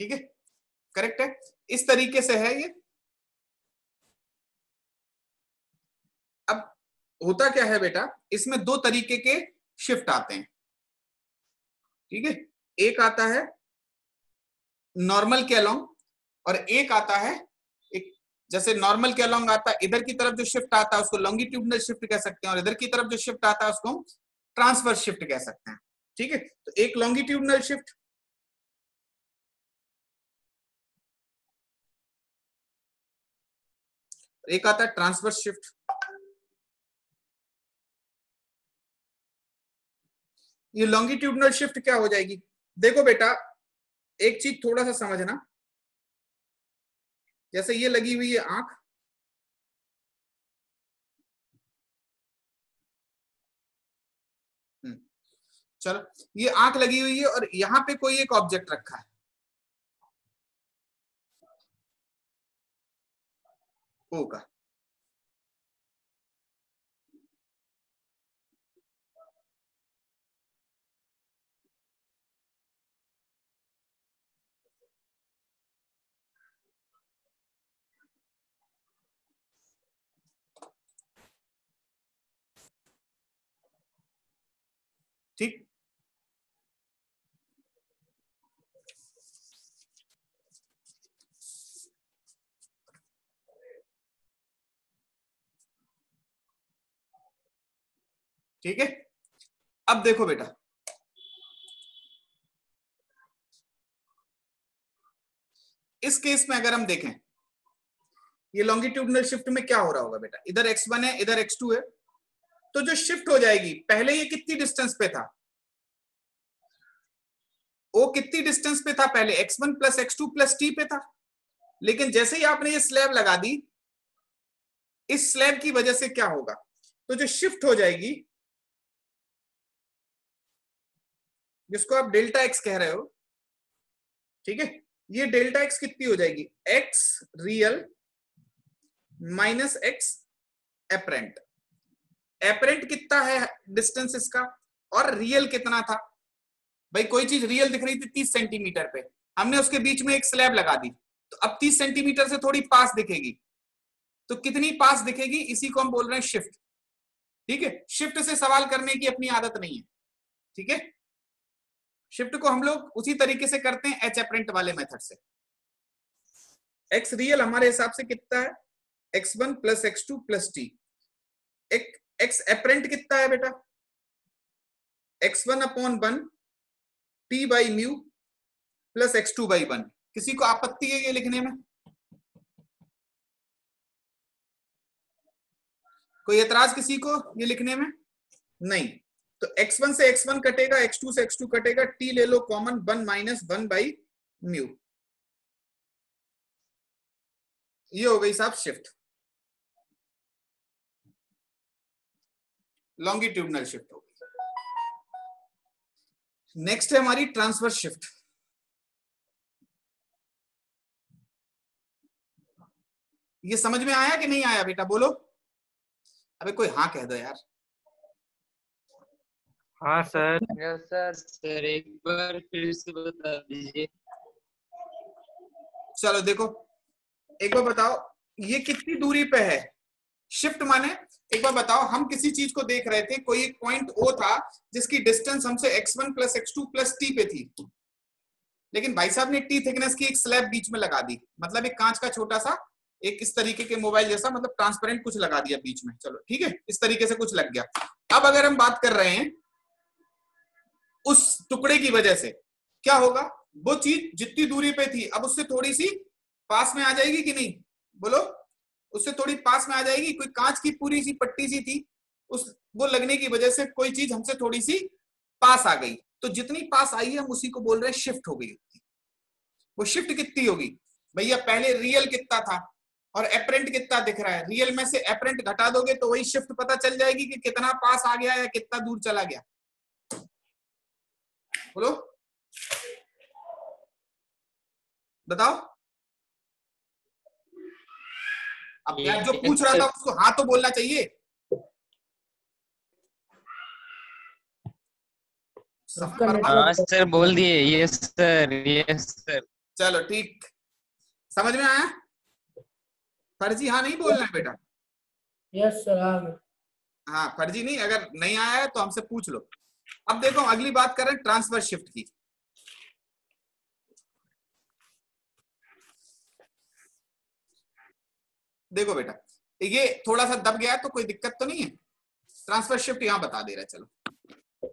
ठीक है? करेक्ट है? इस तरीके से है ये। अब होता क्या है बेटा? इसमें दो तरीके के शिफ्ट आते हैं। ठीक है? एक आता है नॉर्मल के अलोंग और एक आता है एक जैसे नॉर्मल के अलोंग आता है इधर की तरफ़ जो शिफ्ट आता है उसको लॉन्गिट्यूडनल शिफ्ट कह सकते हैं और इधर की तरफ़ जो शिफ्ट आता है उसको ट्रांसफ़र शिफ्ट कह सकते हैं। ठीक है? तो एक लॉन्गिट्यूडनल शिफ्ट एक आता है ट्रांसफ़र शिफ्ट ये लॉन्गिट्यूडनल शिफ्ट क्या हो जाएगी? देखो बेटा एक चीज़ थोड़ा सा समझना। जैसे ये लगी हुई है आँख। हम्म, चलो। ये आँख लगी हुई है और यहाँ पे कोई एक ऑब्जेक्ट रखा है। होगा ठीक ठीक है? अब देखो बेटा। इस केस में अगर हम देखें, ये लॉन्गिट्यूडनल शिफ्ट में क्या हो रहा होगा बेटा? इधर x1 है, इधर x2 है। तो जो शिफ्ट हो जाएगी, पहले ये कितनी डिस्टेंस पे था? वो कितनी डिस्टेंस पे था पहले? X1 one plus x two plus t पे था। लेकिन जैसे ही आपने ये स्लैब लगा दी, इस स्लैब की वजह से क्या होगा? तो जो शिफ्ट हो जाएगी जिसको आप डेल्टा एक्स कह रहे हो, ठीक है? ये डेल्टा एक्स कितनी हो जाएगी? X real minus x apparent. Apparent कितना है डिस्टेंस इसका? और रियल कितना था? भाई, कोई चीज़ रियल दिख रही थी तीस सेंटीमीटर पे। हमने उसके बीच में एक स्लैब लगा दी। तो अब तीस सेंटीमीटर से थोड़ी पास दिखेगी। तो कितनी पास दिखेगी? इसी को हम बोल रहे हैं शिफ्ट। ठीक है? शिफ्ट से सवाल करने की अपनी आदत नहीं है। ठीक है? शिफ्ट को हम लोग उसी तरीके से करते हैं एच एपरेंट वाले मेथड से। एक्स रियल हमारे हिसाब से कितना है? X one plus x two plus t एक एक्स एपरेंट कितना है बेटा? X one upon one t by mu plus x two by one किसी को आपत्ति है ये लिखने में? कोई एतराज़ किसी को ये लिखने में? नहीं। तो x1 से x1 कटेगा x2 से x2 कटेगा, t ले लो common one minus one by mu ये हो गई साहब शिफ्ट लॉन्गिट्यूडनल शिफ्ट हो गई। नेक्स्ट है हमारी ट्रांसफ़र शिफ्ट ये समझ में आया कि नहीं आया बेटा? बोलो। अबे कोई हाँ कह दो यार। हाँ सर। यस सर सर एक बार फिर से बता दीजिए। चलो देखो एक बार बताओ ये कितनी दूरी पे है? शिफ्ट माने एक बार बताओ हम किसी चीज़ को देख रहे थे कोई एक पॉइंट ओ था जिसकी डिस्टेंस हमसे x1 one plus x two plus t पे थी। लेकिन भाई साहब ने टी थिकनेस की एक स्लैब बीच में लगा दी। मतलब एक कांच का छोटा सा एक इस तरीके के मोबाइल जैसा मतलब ट्रांसपेरेंट कुछ लगा दिया बीच में। चलो ठीक है? इस तरीके से कुछ लग गया। अब अगर हम बात कर रहे हैं उस टुकड़े की वजह से। क्या होगा? वो चीज़ जितनी दूरी पे थी, अब उससे थोड़ी सी पास में आ जाएगी कि नहीं? बोलो। उससे थोड़ी पास में आ जाएगी, कोई कांच की पूरी सी, पट्टी सी थी, उस, वो लगने की वजह से कोई चीज़ हमसे थोड़ी सी पास आ गई। तो जितनी पास आई है, हम उसी को बोल रहे हैं शिफ्ट हो गई वो शिफ्ट कितनी होगी? भैया, पहले रियल कितना था? और एपरेंट कितना दिख रहा है? रियल में से एपरेंट घटा दोगे तो वही शिफ्ट पता चल जाएगी कि कितना पास आ गया या कितना दूर चला गया। बोलो। बताओ। अब मैं जो पूछ रहा था उसको हाँ तो बोलना चाहिए। हाँ सर बोल दिए। यस सर यस सर चलो ठीक। समझ में आया? फर्जी हाँ नहीं बोलना है बेटा। यस सर हाँ फर्जी नहीं अगर नहीं आया है तो हमसे पूछ लो। अब देखो, अगली बात करें ट्रांसफ़र शिफ्ट की। देखो बेटा, ये थोड़ा सा दब गया तो कोई दिक्कत तो नहीं है। ट्रांसफ़र शिफ्ट यहाँ बता दे रहा है, चलो।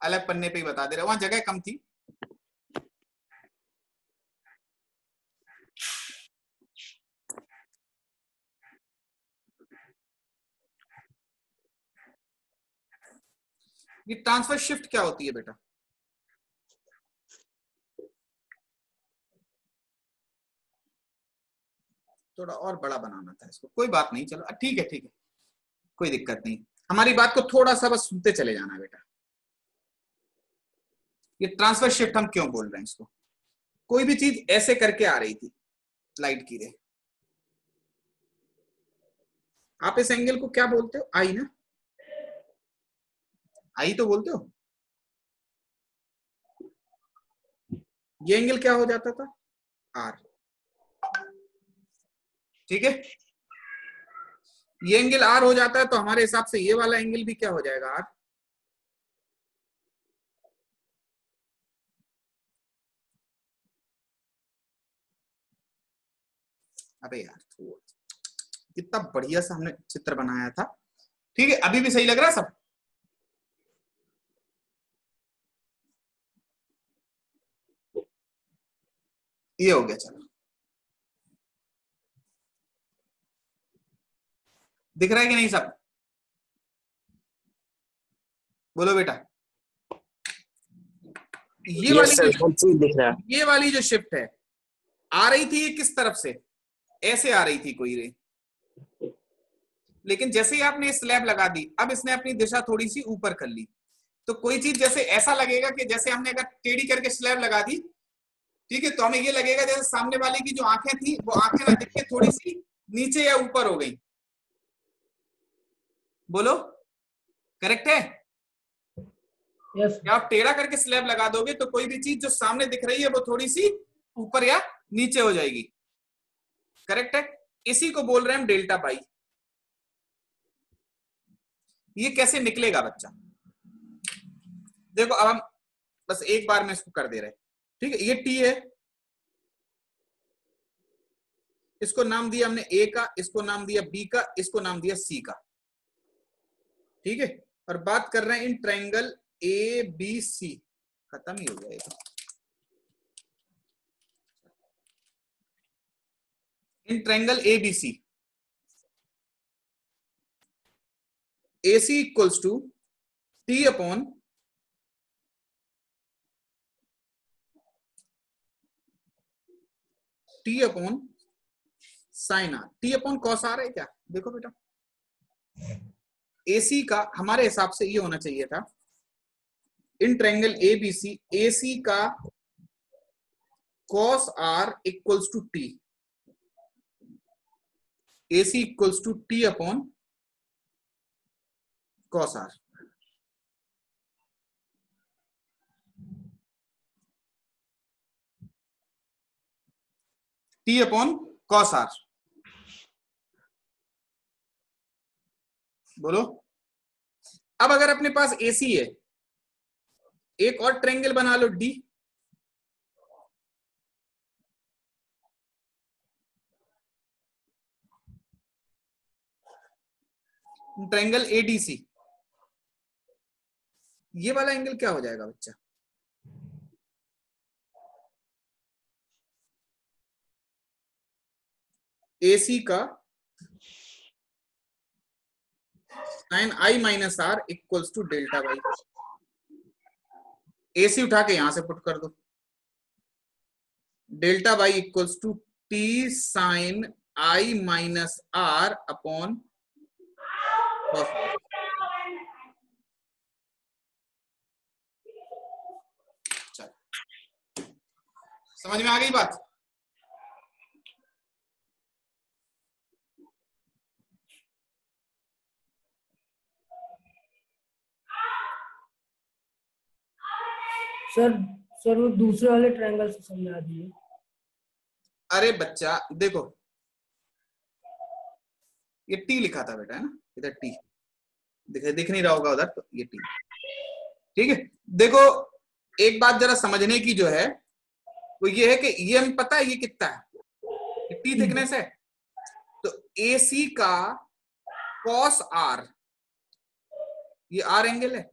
अलग पन्ने पे ही बता दे रहा है, वहाँ जगह कम थी। ये ट्रांसफ़र शिफ्ट क्या होती है बेटा? थोड़ा और बड़ा बनाना था इसको। कोई बात नहीं, चलो। ठीक है ठीक है। कोई दिक्कत नहीं। हमारी बात को थोड़ा सा बस सुनते चले जाना बेटा। ये ट्रांसफ़र शिफ्ट हम क्यों बोल रहे हैं इसको? कोई भी चीज़ ऐसे करके आ रही थी, लाइट की रे। आप इस एंगल को क्या बोलते हो? आई ना? आई तो बोलते हो? ये एंगल क्या हो जाता था? आर ठीक है? ये एंगल आर हो जाता है तो हमारे हिसाब से ये वाला एंगल भी क्या हो जाएगा आर अबे यार कितना बढ़िया सा हमने चित्र बनाया था। ठीक है, अभी भी सही लग रहा है सब? ये हो गया चलो। दिख रहा है कि नहीं सब? बोलो बेटा। ये yes, वाली जो दिख रहा है। ये वाली जो शिफ्ट है आ रही थी ये किस तरफ़ से? ऐसे आ रही थी कोई रे। लेकिन जैसे ही आपने स्लैब लगा दी अब इसने अपनी दिशा थोड़ी सी ऊपर कर ली। तो कोई चीज़ जैसे ऐसा लगेगा कि जैसे हमने अगर टेढ़ी करके स्लैब लगा दी ठीक है तो हमें ये लगेगा जैसे सामने वाले की जो आँखें थी वो आँखें ना दिखे थोड़ी सी नीचे या ऊपर हो गई। बोलो? करेक्ट है? यस या आप टेढ़ा करके स्लैब लगा दोगे तो कोई भी चीज़ जो सामने दिख रही है वो थोड़ी सी ऊपर या नीचे हो जाएगी। करेक्ट है? इसी को बोल रहे हैं हम डेल्टा पाई। ये कैसे निकलेगा बच्चा? देखो अब हम बस एक बार में इसको कर दे रहे ठीक है, ये टी है। इसको नाम दिया हमने ए का, इसको नाम दिया बी का, इसको नाम दिया सी का। ठीक है, और बात कर रहे हैं इन ट्रायंगल ए बी सी खत्म ही हो ये तो। In triangle A B C A C equals to t upon t upon sine r t upon cos r है क्या? देखो बेटा। एसी का हमारे हिसाब से ये होना चाहिए था। इन triangle A B C A C का cos r equals to t A C equals to t upon cos r t upon cos r बोलो। अब अगर अपने पास एसी है, एक और ट्रेंगल बना लो डी ट्रायंगल एडीसी ये वाला एंगल क्या हो जाएगा बच्चा? एसी का sine i minus r equals to delta y AC उठा के यहाँ से पुट कर दो। Delta y equals to t sine i minus r upon समझ में आ गई बात? सर सर वो दूसरे वाले ट्रायंगल से समझा दिए। अरे बच्चा, देखो। ये टी लिखा था बेटा, है ना? इधर टी दिख दिख नहीं रहा होगा उधर तो ये टी ठीक है? देखो, एक बात जरा समझने की जो है, वो ये है कि ये हमें पता है ये कितना है? टी थिकनेस है तो ए सी का कॉस आर ये आर एंगल है।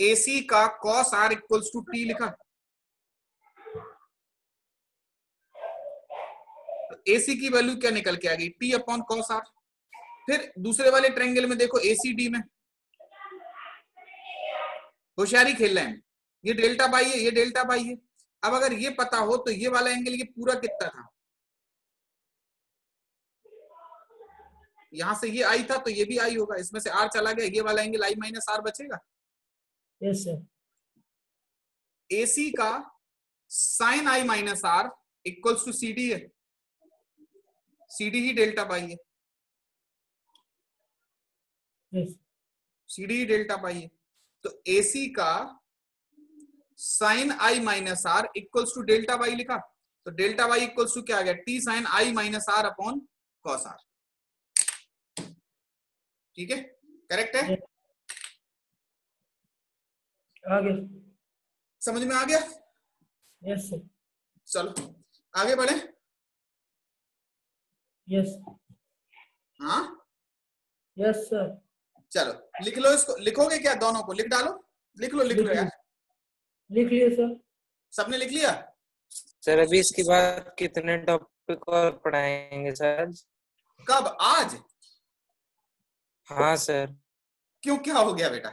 ए सी का cos R equals to T लिखा। ए सी की वैल्यू क्या निकल के आ गई? टी अपॉन कॉस आर फिर दूसरे वाले ट्रेंगल में देखो एसीडी में। होशियारी खेल रहे हैं। ये डेल्टा बाई है, ये डेल्टा बाई है। अब अगर ये पता हो तो ये वाला एंगल ये पूरा कितना था? यहाँ से ये आई था तो ये भी आई होगा। इसमें से आर चला गया, ये वाला एंगल आई माइनस आर बचेगा। यस सर एसी का sine I minus R equals to C D है। सी डी ही डेल्टा बाई है सी डी ही डेल्टा बाई है तो एसी का sine I minus R equals to delta Y लिखा। तो डेल्टा वाई इक्वल्स टू क्या आ गया? T sine I minus R upon cos R ठीक है? करेक्ट है? आगे समझ में आ गया? यस सर चलो आगे बढ़े। यस हाँ? यस सर चलो लिख लो इसको लिखोगे क्या दोनों को? लिख डालो। लिख लो लिख लो यार। लिख लिए सर सबने लिख लिया? सर अभी इसके बाद कितने टॉपिक और पढ़ाएँगे सर कब? आज? हाँ सर क्यों क्या हो गया बेटा?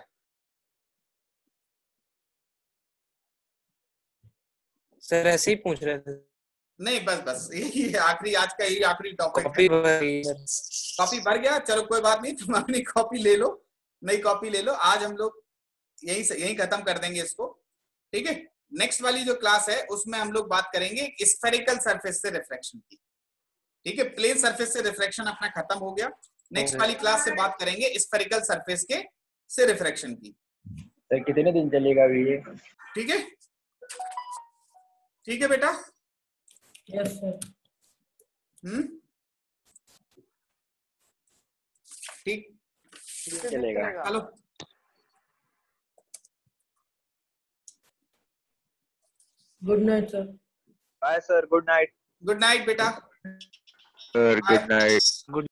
सर ऐसे ही पूछ रहे थे। नहीं बस बस यही आखिरी आज का यही आखिरी टॉपिक कॉपी भरी कॉपी भर गया चलो कोई बात नहीं तुम अपनी कॉपी ले लो नई कॉपी ले लो आज हम लोग यही से यही खत्म कर देंगे इसको ठीक है? नेक्स्ट वाली जो क्लास है उसमें हम लोग बात करेंगे स्फेरिकल सरफेस से रिफ्रैक्शन की ठीक है? प्लेन सरफेस से रिफ्रैक्शन अपना खत्म हो गया। नेक्स्ट वाली क्लास से बात करेंगे स्फेरिकल सरफेस के से रिफ्रैक्शन की। सर कितने दिन चलेगा अभी ये? ठीक है? ठीक है बेटा? Yes sir hmm? ठीक। चलेगा। Hello good night sir bye sir good night good night बेटा। Sir good night